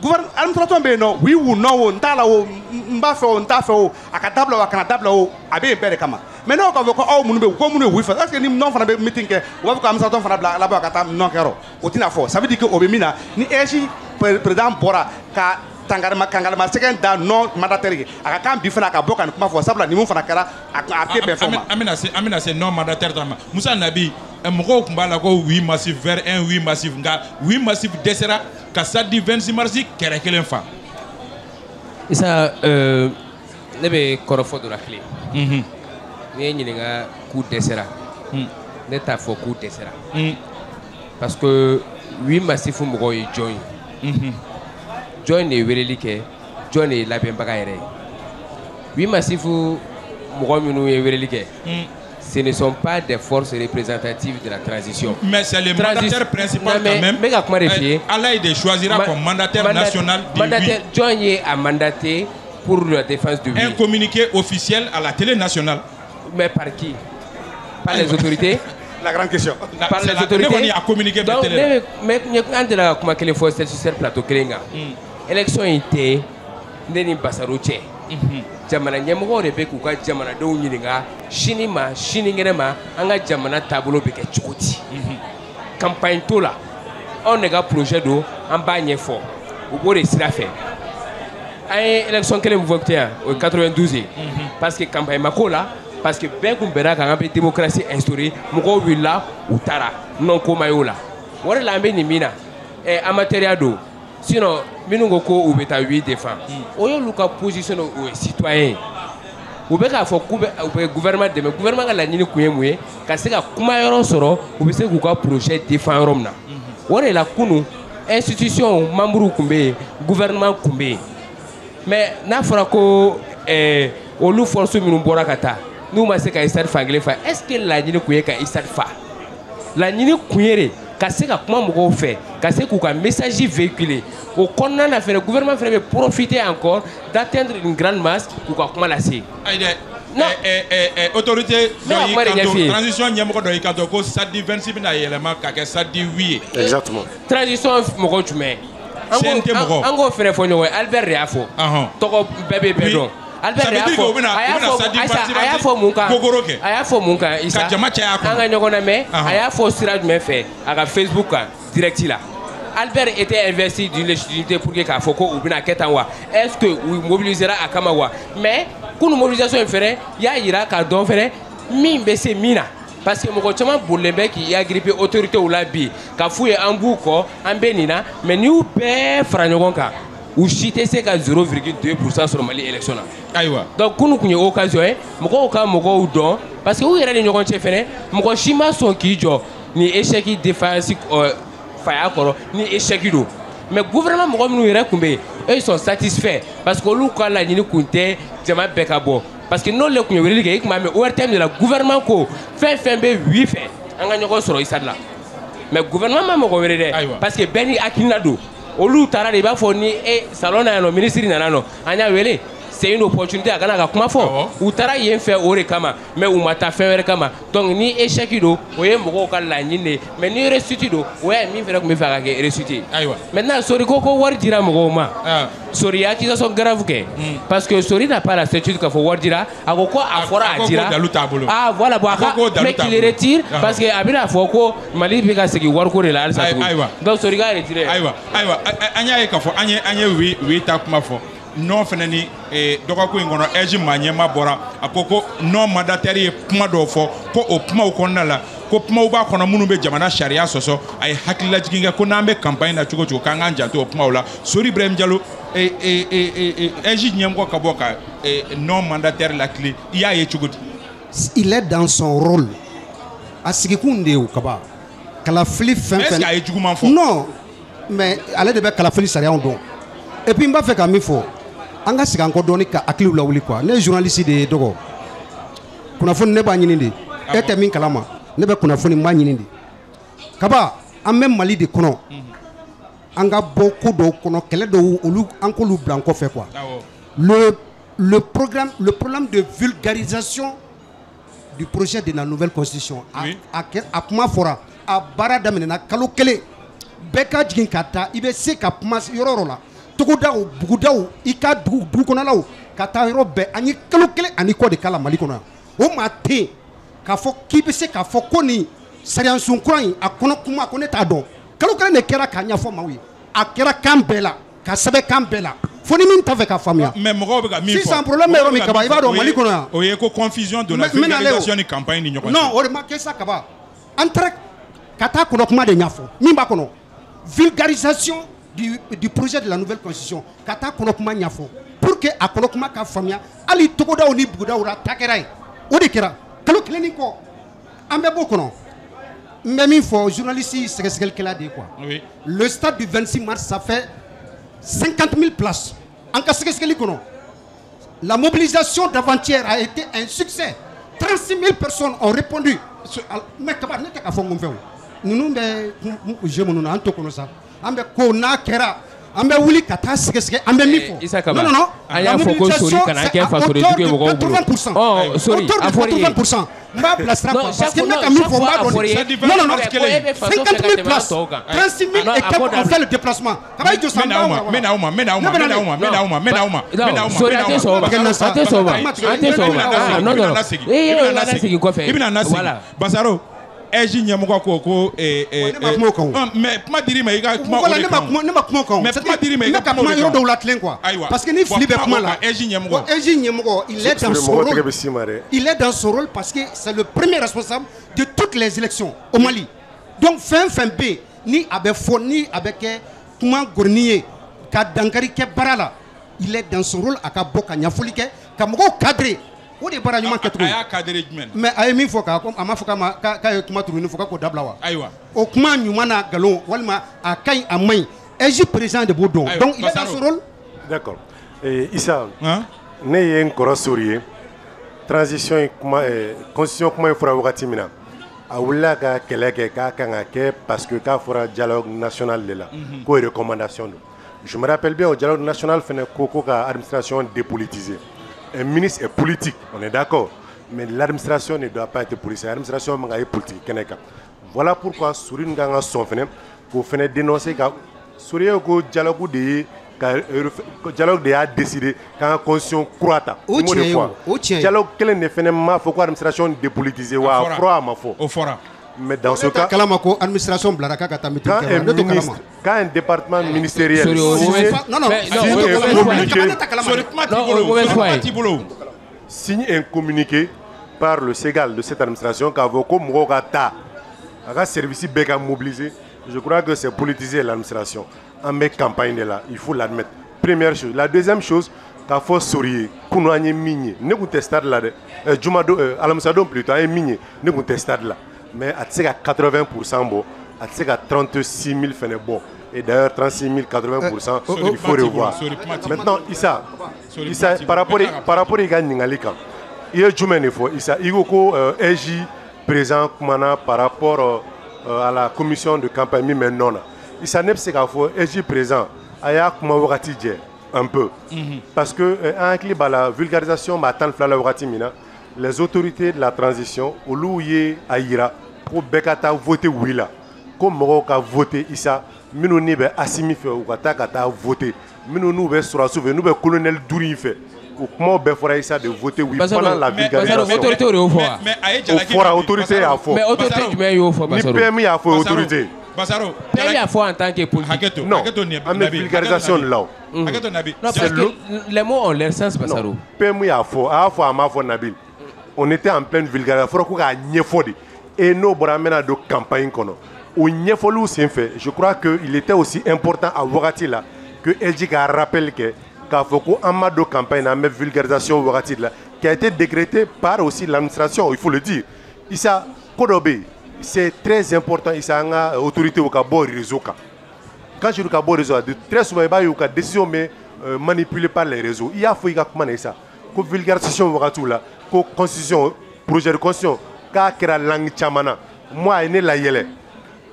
gouvernement administration bɛ yen nɔ oui ou non o n t'a la o n b'a fɛ o n t'a fɛ o a ka dabila o a kana dabila o a bɛ yen bɛɛ de kama. Mais n'aw k'a fɔ ko aw minnu bɛ ko minnu ye oui fɛ est ce que ni nɔn fana bɛ meeting kɛ u b'a fɔ ko administration fana bila labɔ a ka taa nɔn kɛyɔrɔ o tɛna fɔ. Ça veut dire que o bɛ min na ni ESG pré- président bɔra ka tangarima kangarima sɛgɛn da non mandataire ye a ka kan bi fana a ka bɔ ka nin kuma fɔ sabula ni mun fana kɛra a tɛ bɛn fɔ ma an bɛna se an bɛna se non mandataire ta ma musa nabi mɔgɔw tun b'a la ko oui massif vers un oui massif nka oui massif dɛsɛra ka sadi 26 mars kɛrɛ kelen fa isa euh, ne bɛ kɔrɔfɔ dɔ la tile Mhm. n'i ye ɲininka k'u dɛsɛra Mm. ne t'a fɔ k'u dɛsɛra Mm. parce que huit masifu mɔgɔw ye jɔn ye Mhm. Jɔn de ye weleli kɛ jɔn de ye labɛnbaga yɛrɛ ye. Huit masifu mɔgɔ minnu ye weleli kɛ. Mm. ce ne sont pas des forces représentatives de la transition. Mais c'est le Transi- mandataire principal Non, mais- quand même. f'i ye. ala ye de choisira Ma- comme mandataire mandat- national du mandataire jɔn ye a mandaté pour la défense de oui un communiqué officiel à la télé nationale. Mais par qui? Par les autorités? La grande question. La- par les la- ne autorités? communiqué télé. fɔ sur sur plateau kelen kan élection in tɛ ne ni basaro cɛ jamana ɲɛmɔgɔw de bɛ k'u ka jamanadenw ɲininka sini ma sinikɛnɛ ma an ka jamana taabolo bɛ kɛ cogo di? Campagne t'o la. Anw de ka projet don an b'a ɲɛfɔ. U b'o de sira fɛ. An ye élection kelen min tɛ yan o ye 92 ye. Parce que campagne ma k'o la parce que bɛɛ kun bɛnna kan an bɛ démocratie instaurer mɔgɔw wulila u taara. Non ko ma y'o la. O de la an bɛ nin min na. Ɛ amateur don sinon minnu ko ko u bɛ taa huit défend o y'olu ka position o ye citoyen ye u bɛ k'a fɔ k'u bɛ u bɛ gouvernement dɛmɛ gouvernement ka laɲini kun ye mun ye ka se ka kuma yɔrɔ sɔrɔ u bɛ se k'u ka projet défend yɔrɔ min na o de la kunun institution membres kun bɛ yen gouvernement kun bɛ yen mais n'a fɔra ko ɛɛ olu force minnu bɔra ka taa n'u ma se ka ISAD fankelen fa. Est ce que laɲini kun ye ka ISAD fa? Laɲini kun ye de ka se ka kuma mɔgɔw fɛ ka se k'u ka message véhiculer o kɔnɔna na fɛnɛ gouvernement fɛnɛ bɛ profiter encore d'atteindre une grande masse k'u ka kuma lase ayi dɛ autorité dɔ y'i kanto transition ɲɛmɔgɔ dɔ y'i kanto ko sadi 26 bɛna yɛlɛma ka kɛ sadi 8 ye Exactement. transition mɔgɔ jumɛn An k'o- fɛnɛ fɔ ɲɔgɔn ye albert de y'a fɔ Ɔhɔn. tɔgɔ bɛɛ bɛ bɛɛ Oui. dɔn albert y'a fɔ a y'a fɔ mun kan a y'a fɔ mun kan Isa an ka ɲɔgɔn lamɛn a y'a fɔ sira jumɛn fɛ a ka facebook kan direct la albert était investi d'une légitimité pour que k'a fɔ ko u bɛna kɛ tan wa est ce que u mobilisera a kama wa mais kunu mobilisation in fɛnɛ y'a yira k'a dɔn fɛnɛ min bɛ se min na parce que mɔgɔ caman bolilen bɛ k'i agrippé autorités la bi ka f'u ye an b'u kɔ an bɛ nin na mais n'i y'u bɛɛ fara ɲɔgɔn kan u si tɛ se ka 0,2 pourcent sɔrɔ mali élection na ayiwa donc kunu ye occasion ye mɔgɔw ka mɔgɔw dɔn parce que u yɛrɛ ni ɲɔgɔn cɛ fɛnɛ mɔgɔ si ma sɔn k'i jɔ ni échec faya kɔrɔ ni échec don. Mais gouvernement mɔgɔ minnu yɛrɛ kun bɛ yen eux ils sont satisfaits parce que olu ka laɲini kun tɛ jama bɛɛ ka bɔ. Parce que n'olu de kun ye weleli kɛ i kun b'a mɛn ORTM de la gouvernement ko fɛn fɛn bɛ wi fɛ an ka ɲɔgɔn sɔrɔ ISAD la. Mais gouvernement ma mɔgɔ wele dɛ Ayiwa. parce que bɛɛ ni hakilina don. Olu taara de i b'a fɔ ni e salon na yan nɔ ministre nana nɔ an y'a wele c'est une opportunité a kana ka kuma fɔ u taara yen fɛ o de kama u ma taa fɛn wɛrɛ kama donc ni échec don o ye mɔgɔw ka laɲini de ye mais ni réussite don o y'a ye min fɛnɛ tun bɛ fɛ a ka kɛ réussite ye maintenant sori ko ko wari dira mɔgɔw ma Ah. sori accusation grave kɛ parce que sori n'a pas la certitude k'a fɔ wari dira a ko ko a fɔra dira ah voilà bon a ka mais qu'il retire Ah. parce que a bɛna fɔ ko mali bɛ ka segin wariko de la halisa tuguni donc sori ka retire ayiwa ayiwa a- a- an y'a ye k'a fɔ an ye an ye wi wi ta kuma fɔ nɔ fɛnɛ ni eh, dɔgɔkun in kɔnɔ ɛji maa ɲɛma bɔra a ko ko nɔ mandatɛri ye kuma dɔw fɔ ko o kumaw kɔnɔna la ko kumaw b'a kɔnɔ minnu bɛ jamana sariya sɔsɔ a ye hakililajigin kɛ ko n'an bɛ campagne na cogo cogo k'an k'an janto o kumaw la sori ibrahim jalo eh, eh, eh, ɛji ɲɛmɔgɔ ka bɔ ka nɔ mandatɛri lakile i y'a ye cogo di il est dans son rôle. A sigikun de kaba? Kalafili fɛn est ce fɛn que a ye juguman fɔ non mais ale de bɛ kalafili sariyaw dɔn et puis n b'a fɛ ka min fɔ an ka segin an kɔ dɔɔni ka hakiliw lawuli quoi ne ye journaliste de ye dɔgɔ kunnafoni ne b'a ɲini de e tɛ min kalama. Ne bɛ kunnafoni n b'a ɲini de kaba an bɛ mali de kɔnɔ an ka bɔ ko dɔw kɔnɔ kɛlɛ dɔw olu an k'olu bila an kɔfɛ quoi awɔ le, le, programme, le problème de vulgarisation du projet de la nouvelle constitution. A, Oui. a, kɛ- a kuma fɔra a baara daminɛna kalo kelen bɛɛ ka jigin ka taa i bɛ se ka kuma yɔrɔ o yɔrɔ la togodaw bugudaw i ka dugu dugu kɔnɔlaw ka taa yɔrɔ bɛɛ an ye kalo kelen ani kɔ de k'a la mali kɔnɔ yan o maa tɛ yen k'a fɔ k'i bɛ se k'a fɔ ko nin sariyasun kura in a kɔnɔ kuma ko ne t'a dɔn kalo kelen de kɛra k'a ɲɛfɔ maaw ye a kɛra kan bɛɛ la ka sɛbɛn kan bɛɛ la fo ni min t'a fɛ k'a faamuya mais mɔgɔw bɛ ka min fɔ. Sisan problème bɛ yɔrɔ min kaba, i b'a dɔn Mali kɔnɔ yan. o ye ko confusion donna vulgarisation ni campagne ni ɲɔgɔn non cɛ o de ma kɛ sa kaba. An taara ka taa kɔnɔ kuma de ɲɛfɔ min b'a kɔnɔ. Vulgarisation du, du projet de la nouvelle constitution. Ka taa kɔnɔ kuma ɲɛfɔ pour que a kɔnɔ kuma ka faamuya hali togodaw ni bugudaw la ta kɛra ye o de kɛra kalo kelen ni kɔ an bɛ b'o kɔnɔ n bɛ min fɔ journaliste sɛgɛsɛgɛlikɛla de ye quoi Oui. le stade du 26 mars ça fait 50 000 places. En ka sɛgɛsɛgɛli kɔnɔ la mobilisation d'avant-hier a été un succès. 36 000 personnes ont répondu. Mais kaba ne tɛ ka fɔ n ko n fɛ o ninnu bɛ jeu minnu na an to kɔnɔ sa an bɛ ko n'a kɛra an bɛ wuli ka taa sɛgɛsɛgɛ an bɛ min Eh, fɔ Isa Kaba, non non non an y'a fɔ ko sori kana kɛ fasodenjugu ye mɔgɔw bolo. Ɔ, sori, a fɔr'i ye. 80% n b'a bilasira Non, quoi chaque parce que n fois- bɛ ka min fɔ n b'a a dɔn non non non Mais ko e bɛ faso 50 fɛ ka 000 tɛmɛ places tɔw kan. 36 000 Ah, non, et a quelques fait le déplacement kaba i jɔ sa Mena n b'a bɛ na mena ne- uma, mena uma, mena uma, mena non uma, sori mena an tɛ uma. sɔn o ma Bakɛ na sa- an tɛ sɔn o ma Bakɛ na sa- an tɛ sɔn o ma ah non non ee yɛrɛ b'a lasegin kɔfɛ i bɛna basaro ɛji ɲɛmɔgɔ ko ko kuma ma i ka ne ma kuma kan kuma ma i ka kuma yɔrɔ dɔw la tilen Ayiwa. parce que ni fili bɛ kuma la ɲɛmɔgɔ. Ɲɛmɔgɔ bɛ s'i ma dɛ c'est le premier responsable de toutes les élections au Mali. Donc fɛn fɛn bɛ yen ni a bɛ fɔ ni a bɛ kɛ kuma gɔrɔni ye ka dankari kɛ baara la il est dans son rôle a ka bɔ ka ɲɛfɔli kɛ ka mɔgɔw cadrer o de baara ɲuman kɛcogo a y'a cadre jumɛn mais a ye min fɔ k'a a ma fɔ k'a ma k'a ye kuma turunin fɔ k'a k'o dabila wa ayiwa o kuma ɲuman n'a nkalon walima a ka ɲi a man ɲi président de b'o dɔn donc il est dans Basaro. son rôle? D'accord. Eh, isa Hein? ne ye n kɔrɔ sori ye transition in kuma eh, constitution kuma in fɔra wagati min na a wulila ka kɛlɛ kɛ k'a kan ka kɛ parce que k'a fɔra dialogue national de la k'o ye recommandation don je me rappelle bien au dialogue national fɛnɛ ko ko ka administration dépolitiser un ministre est politique on est d'accord. Mais l'administration ne doit pas être politique l'administration ye politique voilà pourquoi ka sɔn fɛnɛ k'o fɛnɛ dénoncer ye ko dialogue de ko dialogue de y'a décidé constitution kura ta O dialogue kelen de fɛnɛ m'a fɔ ko administration dépolitisée wa a a ma fɔra mais dans ce t'a cas administration quand un un département ministériel signe- t'a un communiqué. Par le Ségal de cette administration k'a fɔ ko mɔgɔw ka taa a ka service bɛɛ ka mobiliser je crois que c'est politiser l'administration. An bɛ campagne de la il faut l'admettre. Première chose. La deuxième chose k'a fɔ sori ye kunu an ye min ye ne tɛ stade la dɛ euh, jumadon euh, alamisadon plutôt min ye ne tɛ stade la mais a tɛ se ka 80 pourcent bɔ a tɛ se ka 36 000 fɛnɛ bɔ et d'ailleurs 36 000 80 pourcent Sori il faut revoir. maintenant kuma t'i par rapport par rapport i ka ɲininkali kan i ye jumɛn de fɔ Issa i ko ko EJ président kumana par rapport euh, euh, à la commission de campagne min bɛ nɔ na Issa ne bɛ se k'a fɔ EJ président a y'a kuma wagati jɛ un peu. Parce que en hakili b'a la vulgarisation b'a tan ni fila la wagati min na les autorités de la transition olu ye a yira ko bɛɛ ka taa voter wuli la. Ko mɔgɔw ka voter isa minnu ni bɛ asimi fɛ u ka taa ka taa voter minnu n'u bɛ surasiw fɛ n'u bɛ colonel duuru in fɛ o kumaw bɛɛ fɔra isa de voter oui Basaro, pendant la mais- vulgarisation autorité de y'o fɔ wa? O fɔra autorité y'a Basaro. fɔ. Mais autorité jumɛn y'o fɔ ni Basaro PM y'a fɔ autorité. Basaro, PM y'a fɔ en tant que politique. Non an bɛ vulgarisation de la o. Nabi. non C'est parce le- que les mots ont leur sens Basaro PM y'a fɔ a y'a fɔ a m'a fɔ Nabil on était en pleine vulgarisation fɔra ko k'a ɲɛfɔ de et n'o bɔra an bɛna don campagne kɔnɔ o je crois que il était aussi important a wagati que LG ka rappel kɛ k'a fɔ ko an ma don campagne na an bɛ vulgarisation qui a été décrété par aussi l'administration il faut le dire. Issa ko c'est très important. Issa an ka autorité ka bɔ réseau quand je dis ka bɔ réseau très souvent i b'a ye par les réseaux. I y'a fɔ i ka kuma na sa ko vulgarisation wagatiw la ko constitution projet de constitution k'a kɛra langue caman na. Moi a ye ne layɛlɛ.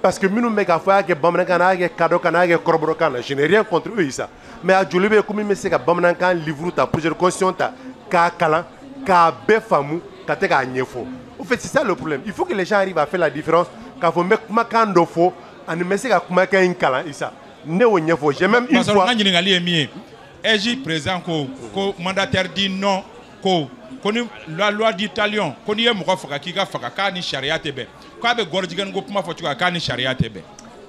Parce que minnu bɛ k'a fɔ a y'a kɛ bamanankan na a y'a kɛ kadɔkan na a y'a kɛ kɔrɔbɔrɔkan na je n'ai rien contre eux isa mais a joli bɛ yen ko min bɛ se ka bamanankan livre ta projet de constitution ta k'a kalan k'a bɛɛ faamu ka tɛ k'a ɲɛfɔ. Au fait c'est ça le problème. Il faut que les gens arrivent à faire la différence k'a fɔ n bɛ kumakan dɔ fɔ ani n bɛ se ka kumakan in kalan isa ne y'o ɲɛfɔ j'ai même une Basaro fois n ka ɲininkali ye min ye. Ɛji président ko ko mandataire di non ko ko ni la loi di talion ko n'i ye mɔgɔ faga k'i ka faga k'a ni sariya tɛ bɛn. K'a bɛ gɔrɔjigɛni ko kuma fɔ cogo k'a ni sariya tɛ bɛn.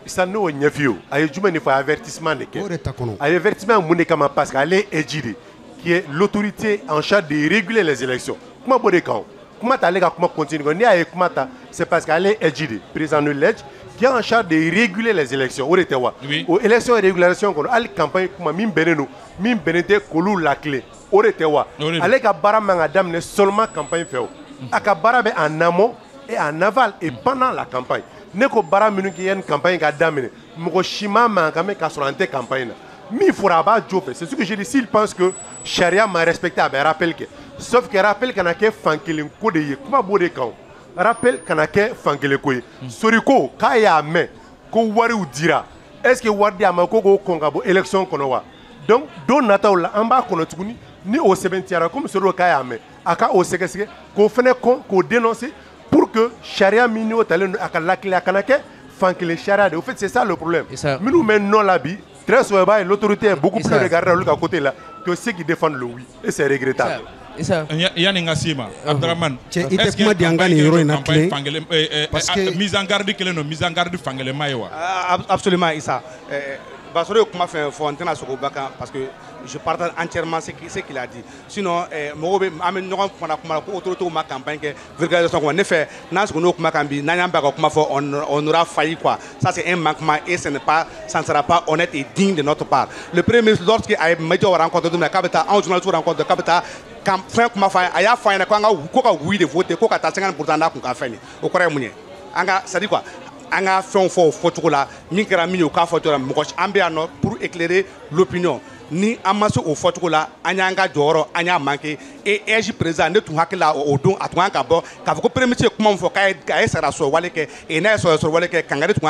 Isa ne y'o ɲɛf'i ye o a ye jumɛn de fɔ a ye avertissement de kɛ a ye avertissement mun de kama parce que ale eji de qui est l'autorité en charge de réguler les élections. Kuma b'o de kan o. Kuma t'ale ka kuma continue kɔ n'i y'a ye kuma ta c'est parce que ale ye eji de président de l'edge qui est en charge de réguler les élections. O de tɛ wa? Oui. o élection régulation kɔnɔ hali campagne kuma min bɛnnen don min bɛnnen tɛ k'olu lakile o de tɛ wa? Ale ka baara man ka daminɛ seulement campagne fɛ o. A ka baara bɛ en amont et en aval et pendant la campagne. Ne ko baara minnu kɛ yanni campagne ka daminɛ mɔgɔ si ma man kan mɛn k'a sɔrɔ an tɛ campagne na. Min fɔra a b'a jo fɛ. C'est ce que je dis s'il pense que sariya ma respecté a bɛ rappel kɛ. Sauf que rappel kana kɛ fankelen ko de ye. Kuma b'o de kan o. Rappel kana kɛ fankelen ko ye. Sori ko k'a y'a mɛn ko wariw dira. Est ce que wari di a ma ko k'o kɔn ka bɔ élection kɔnɔ wa? Donc don nataw la an b'a kɔnɔ tuguni ni o sɛbɛntiyara komi sori ko k'a y'a mɛn a ka o sɛgɛsɛgɛ k'o fɛnɛ kɔn k'o dénoncer pour que sariya min n'o talen don a ka lakile a kana kɛ fankelen sariya de au fait c'est ça le problème. Minnu bɛ nɔ la bi très souvent i b'a ye l'autorité est beaucoup plus regardée olu ka côté la que ceux qui défendent le oui. Et c'est regrettable. Yanni n ka s'i ma abdramane Cɛ, i tɛ kuma di an ka nin yɔrɔ in na tile. Parce que- mise en garde kelen don mise en garde ye wa absolument Issa. Basoro ye kuma fɛn fɔ n tɛna sɔgɔ o bɛɛ kan parce que je partage entièrement ce qui- ce qu'il a dit. Sinon euh, mɔgɔw campagne kɛ vulgarisation on aura failli quoi. Ça c'est un manquement et ce pas ça ne sera pas honnête et digne de notre part. Le premier ministre lorsque a ye médiaw rencontré don na k'a bɛ taa a oui de voter ko ka taa 50 pourcent n'a kun ka fɛn nin o kɔrɔ ye mun ye? An ka c'est à dire quoi? An ka fɛnw fɔ cogo la pour éclairer l'opinion ni an ma se o fɔcogo la an y'an ka jɔyɔrɔ ɛji président ne tun hakili o don a tun kan ka k'a ko premier ministre ye kuma k'a sara wale kɛ et n'a wale kangari tun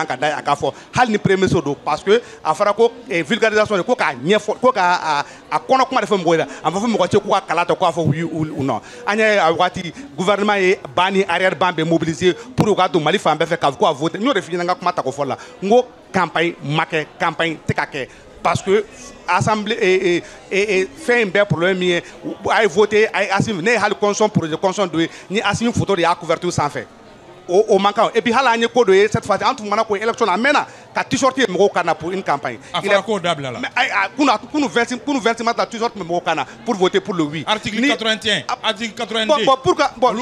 ni premier parce que a fɔra eh, vulgarisation de ko k'a ɲɛfɔ ko k'a a kɔnɔ kuma de fɔ mɔgɔw ye la a ma fɔ ka kala oui ou non. An y'a a gouvernement ye ban ni arrière ban pour ka mali k'a ko de ko la. Campagne ma campagne tɛ parce que assemblée et, et, et, fɛn in bɛɛ problème ye a voté a asimi ne hali constitution projet dɔ ye ni asimi photo de y'a couverture sanfɛ o o man kan et puis hali an ye ko dɔ ye cette fois an tun mana ko élection na a mɛnna ka t-shirt ye mɔgɔw kan na pour une campagne A Il fɔra k'o dabila la. mais ayi a kunu a kunu 26 kunu 26 mars la t-shirt tun bɛ mɔgɔw kan na pour voter pour le oui article Ni- 81 article 82 Bon, bon, Bon,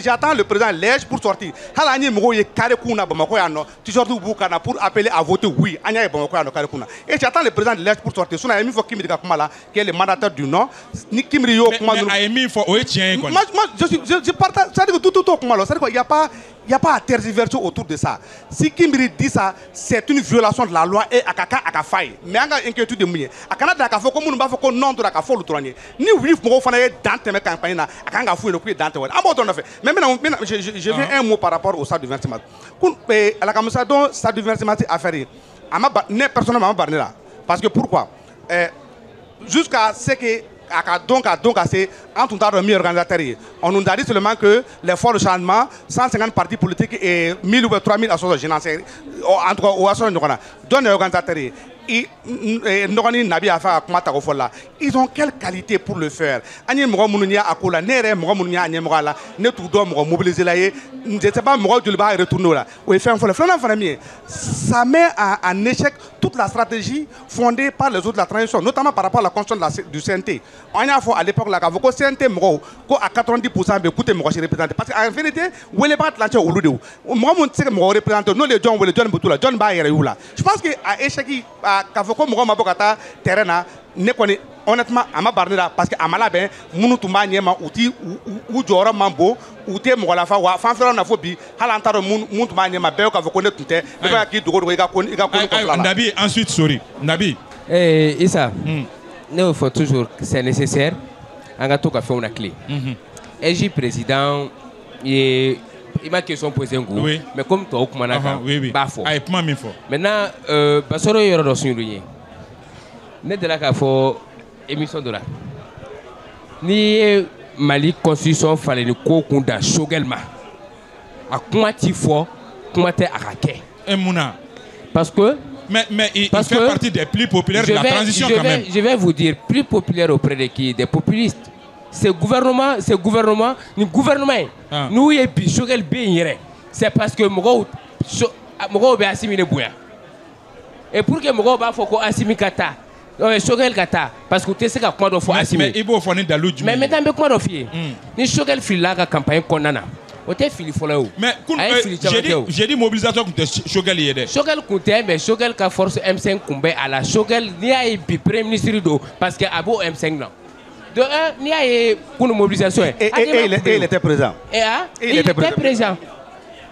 j'attends, le président Lège pour sortir. Hali an ye mɔgɔw ye carré kun na Bamakɔ yan nɔ, t-shirt b'u kan na pour appeler à voter oui. An y'a ye Bamakɔ yan nɔ carré kun na. Et j'attends le président Lège pour sortir. Sinon a ye min fɔ Kimiri ka kuma la, qui est le mandataire du non. Ni Kimiri y'o mais a ye min fɔ o ye tiɲɛ ye kɔni moi, moi, je, suis, je, je partage, que tout, tout, qu'il n'y a pas, il y a pas à tergiverser autour de ça. Si Kimbiri dit ça, c'est une violation de la loi et à kaka à ka faille. Mais on a inquiétude de mouiller. À Canada, à faut comme va faire non de la fo le tourner. Ni oui, mon fan est dans tes campagne là, à quand fouiller le coup dans tes. À bon ton fait. Mais maintenant, je, je, je viens un mot par rapport au stade du 20 mars. Kun, eh, à la ça, donc, stade du 20 mars affaire. À ne personnellement, ma barne là. Parce que pourquoi? Eh, jusqu'à ce que à ka dɔn ka dɔn ka on nous a dit seulement que les forts de changement 150 partis politiques et 1000 ou bien 3000 associations sais en tout cas o ye la ils ont quelle qualité pour le faire? Ne pas ça met en, échec. Toute la stratégie fondée par les autres de la transition notamment par rapport à la construction du CNT an y'a fɔ à l'époque la k'a fɔ ko CNT à 90 pourcent bɛ k'u tɛ mɔgɔ si représenté parce que en vérité welebaga tilancɛ olu de je pense que échec k'a fɔ ko mɔgɔ ma bɔ ka taa terrain na ne kɔni honnêtement a ma bari ne la parce que a ma labɛn minnu tun b'a ɲɛma u ti u jɔyɔrɔ man bon u tɛ mɔgɔ lafa wa fanfɛlaw na fo bi hali an t'a dɔn mun mun tun b'a ɲɛma bɛɛ y'o k'a fɔ ko ne tun tɛ ne bɛ k'i dogo dogo i ka ko i ka ko kɔfɛla la. Nabi ensuite sori Nabi. Eh, Issa ne y'o fɔ toujours c'est nécessaire an ka to ka fɛnw président ye i ma question posé n kun Oui. mais comme tɔw kumana kan oui oui n b'a fɔ a ye kuma min fɔ. maintenant euh, basɔrɔ ye yɔrɔ dɔ suɲɛ ye ne delila k'a fɔ émission dɔ la n'i ye mali constitution falen ni ko kun da sogɛli ma a kuma ti fɔ kuma tɛ a ka kɛ mun na. parce que Mais, mais il, il fait que partie des plus populaires de la vais, transition je quand vais- même. je vais vous dire, plus populaire auprès de qui? Des populistes. Ce gouvernement, ce gouvernement, ni gouvernement, Ah. nous y est bi Choguel be yɛrɛ. C'est parce que mɔgɔw so- mɔgɔw bɛ Assimi de bonya. Et pour que mɔgɔw b'a fɔ ko Assimi ka taa, Choguel ka taa, parce que u tɛ se ka kuma dɔ fɔ Mais, i b'o fɔ ni jumɛn Mais ye? maintenant n bɛ kuma dɔ f'i ye. Ni Choguel filila a ka campagne kɔnɔna na, o tɛ fili fɔlɔ ye o. Mais kun, a ye euh, fili caman kɛ o. mobilisation tun tɛ Choguel ye dɛ. Choguel kun tɛ mais Choguel ka force M5 kun bɛ a la Choguel n'i y'a ye bi premier ministre don parce que a b'o M5 na de un n'i y'a ye kunu mobilisation Et, et, et il, et il était présent. Eh, ah, Et il il était était président. président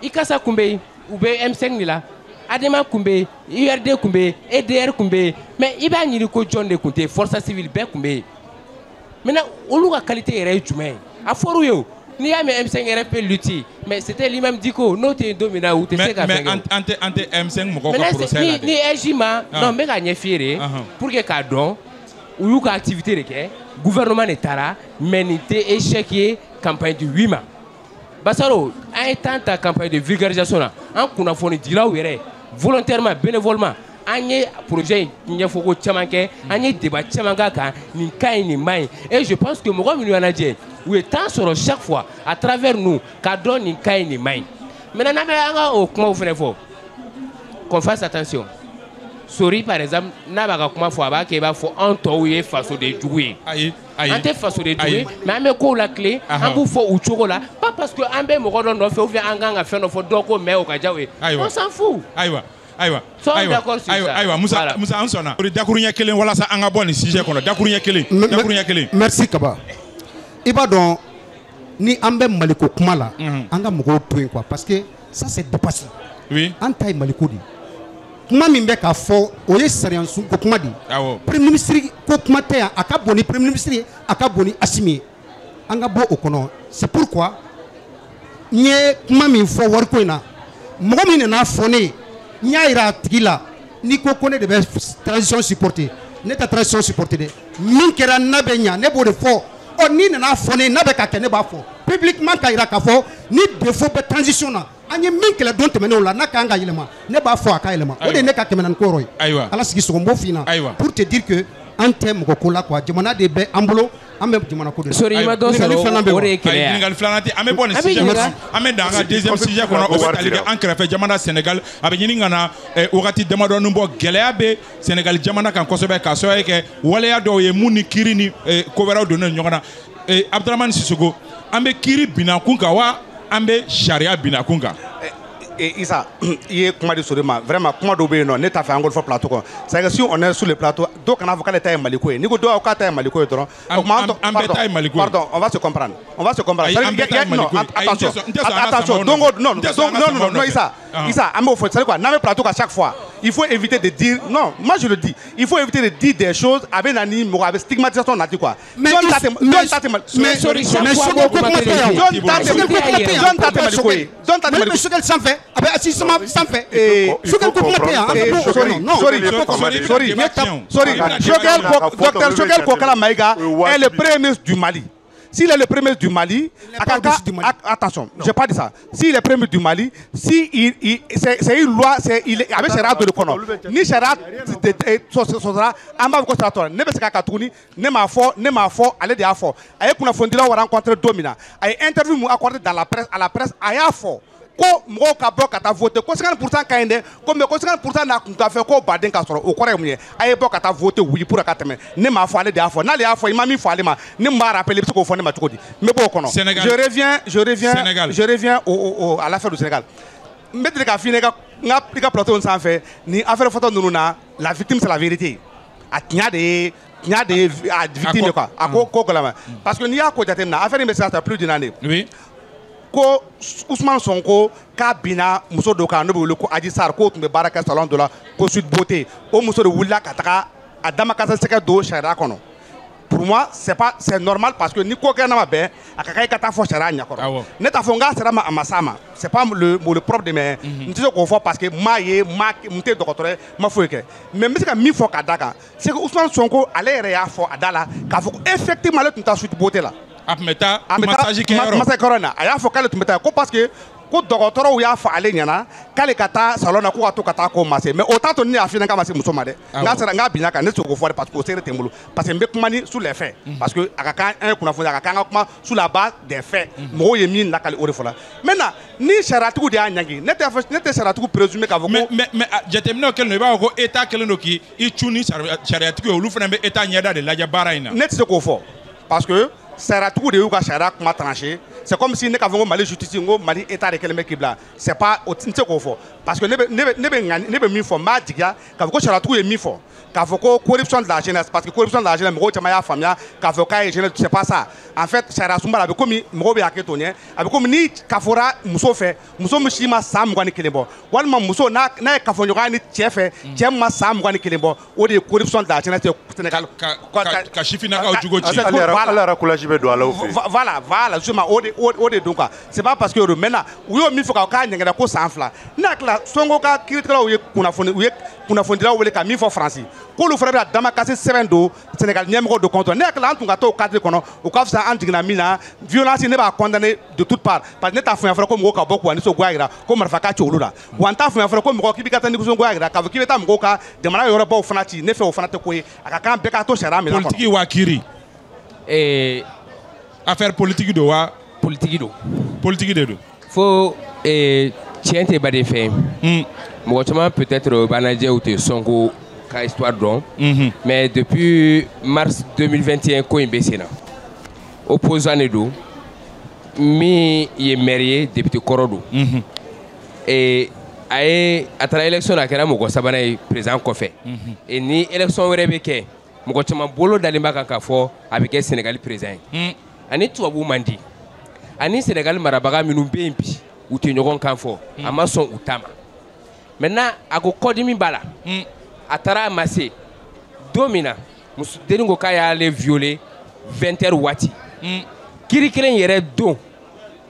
Ikasa kun bɛ yen u bɛ M5 de la Adama kun bɛ yen URD yen EDR yen mais i b'a ɲini ko jɔn de yen force civile bɛ yen maintenant olu ka qualité yɛrɛ ye jumɛn ye a fɔr'u ye o n'i y'a mɛn M5 yɛrɛ peut lutter mais c'était lui-même dit ko n'o tɛ yen don min na u tɛ se Mais, ka mais fɛn kɛ o. an an tɛ an tɛ M5 mɔgɔw ka Maintenant, procès c'est- la ni, ni dɛ. EJ ma Ah. non n bɛ ka ɲɛ f'i ye de Ahan. pour que k'a dɔn u y'u ka activité de kɛ gouvernement de taara mais nin tɛ échec ye campagne du 8 ma basaro an ye temps campagne de vulgarisation na an kunnafoni dilaw yɛrɛ volontairement bénévolement an ye projet in ɲɛfɔko caman kɛ an ye débat caman k'a kan nin ka ɲi nin ma ɲi et je pense que mɔgɔ minnu y'an lajɛ u ye temps sɔrɔ chaque fois à travers nous k'a dɔn nin ka ɲi nin ma ɲi maintenant n'an bɛ an ka o kumaw qu'on fasse attention sori par exemple n'a b'a ka kuma fɔ a b'a kɛ i b'a fɔ anw tɔw ye fasoden jugu ye Ayi ayi. an tɛ fasoden jugu Ayi. ye mais an bɛ kow la tile Ahan. an b'u fɔ u cogo la pas parce que an bɛ mɔgɔ dɔ nɔfɛ ou bien an kan ka fɛn dɔ fɔ dɔ ko mais o ka diya o ye Ayiwa. on s'en fout. Ayiwa ayiwa Sommes ayiwa d'accord sur ayiwa ça. ayiwa musa Voilà. musa an sɔnna o de dakuruɲɛ kelen walasa an ka bɔ nin sujet kɔnɔ dakuruɲɛ kelen Me- me- dakuruɲɛ kelen merci kaba. I b'a dɔn ni an bɛ maliko kuma la Mhm. an ka mɔgɔw to yen quoi parce que ça c'est dépassé. Oui. An ta ye maliko de. ye kuma min bɛ k'a fɔ o ye sariyasun ko kuma de ye. Premier ministre ko kuma tɛ yan a ka bon ni premier ministre ye a ka bon ni asimi ye. An ka bɔ o kɔnɔ. C'est pourquoi n ye kuma min fɔ wariko in na. Mɔgɔ min nana fɔ ne ye n y'a yira a tigi la n'i ko ko ne de bɛ transition supporter ne tɛ transition supporter dɛ. Min kɛra n'a bɛ ɲa ne b'o de fɔ ɔ n'i nana fɔ ne ye n'a bɛ ka kɛ ne b'a fɔ publiquement ka yira k'a fɔ ni défaut bɛ transition na an ye min kɛlɛ don tɛmɛnenw la n'a ka kan ka yɛlɛma ne b'a fɔ a ka yɛlɛma. O de ye ne ka kɛmɛ naani ko yɔrɔ ye ala sigi sogo n b'o f'i ɲɛna. Ayiwa. pour te dire que an tɛ mɔgɔ ko la quoi. Jamana de bɛ an bolo an bɛ jamana ko de la. Sori i ma dɔ sɔrɔ o de ye kɛlɛ ye ɲininkali filanan tɛ. An bɛ bɔ nin sujet kɔnɔ. An bɛ dan an ka deuxième sujet kɔnɔ. O bɛ tali kɛ an kɛrɛfɛ jamana Sénégal. A bɛ ɲini ka na eh, wagati damadɔni bɔ gɛlɛya bɛ Sénégal jamana kan kosɛbɛ. K'a sababu kɛ waleya dɔw ye mun ni kiiri ni eh, ko wɛrɛw donnen ɲɔgɔn na. Eh, Abdramani Sisoko an bɛ kiiri binna kun kan wa? An bɛ sariya binna kun kan Et Issa, il y a kuma de Sorima. Vraiment, kuma dɔw bɛ yen nɔ ne t'a fɛ an k'olu fɔ plateau kɔnɔ. C'est que si on est sur le plateau, dɔw kana fɔ k'ale ta ye Maliko ye. N'i ko dɔw k'a ta ye Maliko ye dɔrɔn. An- o tuma an- tɔ- an bɛɛ pardon, on va se comprendre. On va se comprendre. A- non, attention, attention. sama o Don o nɔfɛ. non, non, non, non, non, nɔfɛ. Issa, Ahan. Issa, an b'o fɔ. C'est-à-dire quoi? N'an bɛ plateau kan chaque fois. il faut éviter de dire non moi je le dis il faut éviter de dire des choses avec nani mɔgɔ avec stigmatisation nati quoi? Mais John il- Tate- mais- John Tate- mais- mais- sorry, Tate- Sogel ko kuma tɛ yan. John Tate- Sogel ko kuma tɛ yan. John Tate Maliko ye. John Tate Mais- Maliko. mais Sogel sanfɛ a bɛ assistement sanfɛ faut ko kuma tɛ yan an comprendre ka bɔ o Sogel- sorry, kɔnɔ non sorry, il faut sorry, qu'on- sorry, sorry, Débat tiens. sorry, Débat Shogel tiens. Ko- Docteur Kokala Maïga Euh, ouais, est le premier ministre du Mali. S'il est le premier du Mali, Akaka- du attention, j'ai pas dit ça. S'il est premier du Mali, si il, il- c'est une loi, c'est il est avec de le kɔnɔ. Ni Sariya de- de- sɔ- sɔsɔra, an b'a fɔ ko ne bɛ se k'a tuguni ne m'a fɔ ne m'a fɔ ale de y'a fɔ a ye kunnafonidilaw rencontré don min na a ye interview mun accordé dans la presse à la presse a y'a fɔ ko mɔgɔw ka bɔ ka taa voter ko 50 pourcent ka ɲi dɛ. Ko mais ko 50 pourcent n'a kun ka fɛ ko baden ka sɔrɔ o kɔrɔ ye mun ye? A ye bɔ ka taa voter oui pour ka tɛmɛ. Ne m'a fɔ ale de y'a fɔ. N'ale y'a fɔ i ma min fɔ ale ma. Ne mun b'a rappeler i bɛ se k'o fɔ ne ma cogo di? N bɛ bɔ o kɔnɔ. Sénégal. je reviens je reviens Sénégal. je reviens au, au, au, à l'affaire du Sénégal. N bɛ deli k'a f'i ɲɛna i ka n ka i ka plateau in sanfɛ ni affaire fɔtɔ ninnu na la victime c'est la vérité. A tiɲɛ de ye tiɲɛ de ye vi- a victime ye quoi? A ko ko gɛlɛma parce que n'i y'a ko jateminɛ affaire in bɛ se ka taa plus d'une année. Oui ko Ousmane Sonko k'a binna muso dɔ kan n'o bɛ wele ko Aji Sarr k'o tun bɛ baara kɛ salon dɔ la ko Sweet Beauté. O muso de wulila ka taga a damakasa sɛgɛ don sariya kɔnɔ. Pour moi c'est pas c'est normal parce que ni ko kɛ n'a ma bɛn a ka kan i ka taa fɔ sariya Awɔ. ɲɛkɔrɔ ne t'a fɔ n k'a sera ma a ma s'a ma. C'est pas le le propre de mais n tɛ se k'o fɔ parce que n m'a ye n m'a n tɛ dɔgɔtɔrɔ ye n ma foyi kɛ. Mais n bɛ se ka min fɔ ka da kan c'est que Ousmane Sonko ale yɛrɛ y'a fɔ a da la k'a fɔ ko effectivement ale tun taa Sweet Beauté la. A tun bɛ taa massage kɛyɔrɔ massage kɛyɔrɔ in na a y'a fɔ k'ale tun bɛ taa ko parce que ko dɔgɔtɔrɔw y'a fɔ ale ɲɛna k'ale ka taa salon na ko ka to ka taa ko mais o t'a to ne y'a f'i ɲɛna k'a ma se muso ma dɛ. N'a sera n k'a binna kan ne tɛ se k'o fɔ dɛ parce que o seere tɛ n bolo. Parce que n bɛ kuma ni sous les faits. Parce que a ka kan an ye kunnafoni a ka kan an ka kuma sous la base des faits. Mɔgɔw ye min lakali o de fɔ la maintenant ni sariyatigiw de y'a ɲangi ne tɛ fɔ ne tɛ sariyatigiw présumer k'a fɔ mais ko mais mais a- jateminɛw kɛlen don i b'a fɔ ko état kɛlen don k'i i cu ni sari- sariyatigi ye. Olu fana bɛ état ɲɛda de lajɛ baara in na. Ne tɛ se k'o fɔ. Parce que sariyatigiw de y'u ka sariya kuma tranché. C'est comme si ne k'a fɔ ko mali justice n ko mali état de kɛlen bɛ k'i bila c'est pas o n tɛ k'o fɔ parce que ne bɛ ne bɛ ne bɛ ŋani ne bɛ min fɔ n b'a jigiya k'a fɔ ko sariyatigiw ye min fɔ k'a fɔ ko corruption de la jeunesse parce que corruption de la jeunesse mɔgɔw caman y'a faamuya k'a fɔ k'a ye jeunesse c'est pas ça en fait sariya sunba la a bɛ komi mɔgɔw bɛ hakɛ to ɲɛ a bɛ komi ni kafora muso fɛ muso min si ma san mugan ni kelen bɔ walima muso n'a n'a ye kafoɲɔgɔnya ni cɛ fɛ cɛ min ma san mugan ni kelen bɔ o de ye corruption de la jeunesse ye Sénégal ka- ka- ka sifinnakaw jogo. Ah, ale yɛrɛ bɛ don a la o fɛ yen voilà voilà justement o de o de don quoi c'est pas parce que o don maintenant u y'o min fɔ k'a k'a ɲɛgɛnna ko san fila ne hakili la sɔnko ka kiiritigɛlaw ye kunnafoni u ye kunnafonidilaw wele ka min fɔ faransi k'olu fana bɛna damakasi sɛbɛn don sénégal ɲɛmɔgɔw de compte ne hakili la an tun ka t'o cadre kɔnɔ. O ka fisa an jiginna min na. Violence ne b'a condamné de toute part parce que ne t'a faamuya fɔlɔ ko mɔgɔw ka bɔ k'u ka nisɔngoya jira ko marifa ka ci olu la. Wa n t'a faamuya fɔlɔ ko mɔgɔ k'i b'i ka taa nisɔngoya jira k'a fɔ k'i bɛ taa mɔgɔw ka jamana yɔrɔbaw fana ci. Ne fɛ o fana tɛ ko ye. A ka kan bɛɛ k'a to sariya minɛ kɔnɔ. Politiki waa kiiri? Eh, affaire politiki don wa? Politiki don politiki de don fo eh, tiɲɛ tɛ baden fɛ. Mm, mɔgɔ caman peut-être u b'an lajɛ u tɛ sɔnko ka histoire dɔn mhm. mais depuis mars 2021 ko in bɛ sen na opposant de don min ye maire ye député kɔrɔ don Mhm. Eh, a ye a taara élection na a kɛra mɔgɔ sabanan ye président kɔfɛ Eh, ni élection wɛrɛ bɛ kɛ mɔgɔ caman bolo dalen b'a kan k'a fɔ a bɛ kɛ sénégal président. Ye Mm, ani tubabu man di ani sénégal marabaga minnu bɛ yen bi u tɛ ɲɔgɔn kan fɔ a ma sɔn u ta ma maintenant a ko kɔdimi b'a la. A taara a ma se. Don min na muso denni ko k'a y'ale violer 20 heures waati. Mm. kiiri kelen yɛrɛ don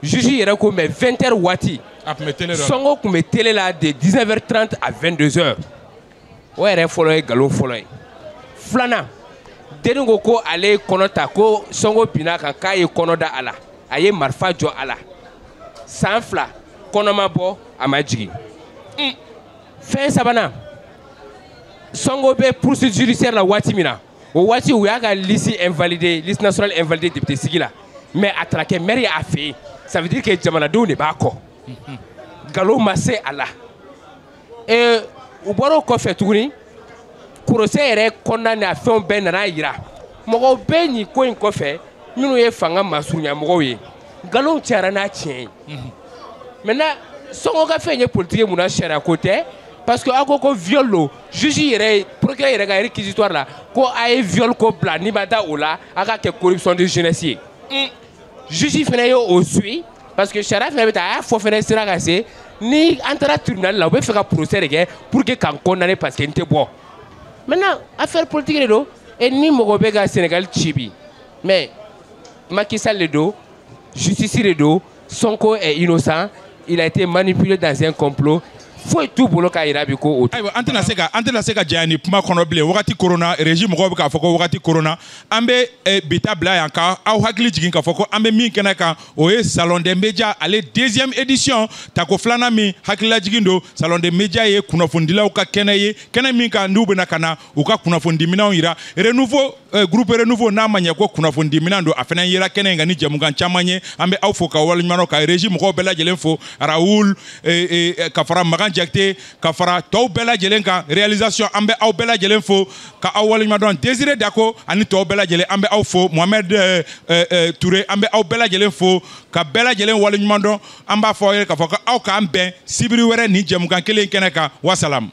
juge yɛrɛ ko mais 20 heures waati. Sɔngɔ tun bɛ télé la. De 19 heures 30 à 22 heures. O yɛrɛ fɔlɔ ye nkalon fɔlɔ ye. Filanan denni ko ko ale ye kɔnɔ ta ko sɔngɔ binna a kan k'a ye kɔnɔ da a la. A ye marifa jɔ a la. San fila kɔnɔ ma bɔ a ma jigin. Mm. fɛn sabanan sɔngɔ bɛ poursuite judiciaire la waati min na. O waati u y'a ka liste invalidé liste nationale invalidé député sigi la. Mais a taara kɛ maire y'a fɛ yen. Ça veut dire que jamanadenw de b'a kɔ. Nkalon ma se a la. Ee u bɔra o kɔfɛ tuguni korosɛ yɛrɛ kɔnɔna n'a fɛnw bɛɛ nana yira. Mɔgɔw bɛɛ nin ko in kɔfɛ minnu ye fanga masurunyamɔgɔw ye. Nkalon cayara n'a tiɲɛ ye. Maintenant sɔngɔ ka fɛn ye politiki mun na sariya ko tɛ parce que aw ko ko viol lo juge yɛrɛ procureur yɛrɛ ka réquisitoire la ko a ye viol ko bila n'i ma da o la corruption de jeunesse ye juge fɛnɛ ye o suit parce que sariya fɛnɛ bɛ ta a y'a fɔ fɛnɛ sera ka se ni an tribunal la u bɛ fɛ procès de kɛ pour que k'an condamner parce que n tɛ maintenant affaire politique de don et ni mɔgɔ bɛ ka sénégal ci bi mais Macky Sall de don justice de don Sonko est innocent il a été manipulé dans un complot foyi t'u bolo k'a yira bi ko o ayiwa an tɛna se ka an tɛna se ka janya nin kuma kɔnɔ bilen. Wagati korona régime mɔgɔw bɛ k'a fɔ ko wagati korona an bɛ eh, bi ta bila yan ka aw hakili jigin k'a fɔ ko an bɛ min kɛnɛ kan o ye salon de média ale deuxième édition. Tako filanan min hakililajigin don salon de média ye kunnafonidilaw ka kɛnɛ ye. Kɛnɛ min kan n'u bɛna ka na u ka kunnafonidiminɛnw yira. Renouveau eh, groupe renouveau n'a ma ɲɛ ko kunnafonidiminɛn don. A fana yera kɛnɛ in kan ni jɛmukan caman ye. An bɛ aw fo ka waleɲumandɔn ka régime mɔgɔw bɛɛ lajɛlen fo. Raoul eh, eh, ka fara magan jakite ka fara tɔw bɛɛ lajɛlen kan réalisation an bɛ aw bɛɛ lajɛlen fo ka aw waleɲuman dɔn désiré dako ani tɔw bɛɛ lajɛlen an bɛ aw fo mohamed euh, euh, touré an bɛ aw bɛɛ lajɛlen fo ka bɛɛ lajɛlen waleɲumandɔn an b'a fɔ aw ye k'a fɔ ko aw k'an bɛn sibiri wɛrɛ nin jɛmukan kelen kɛnɛ kan wasalam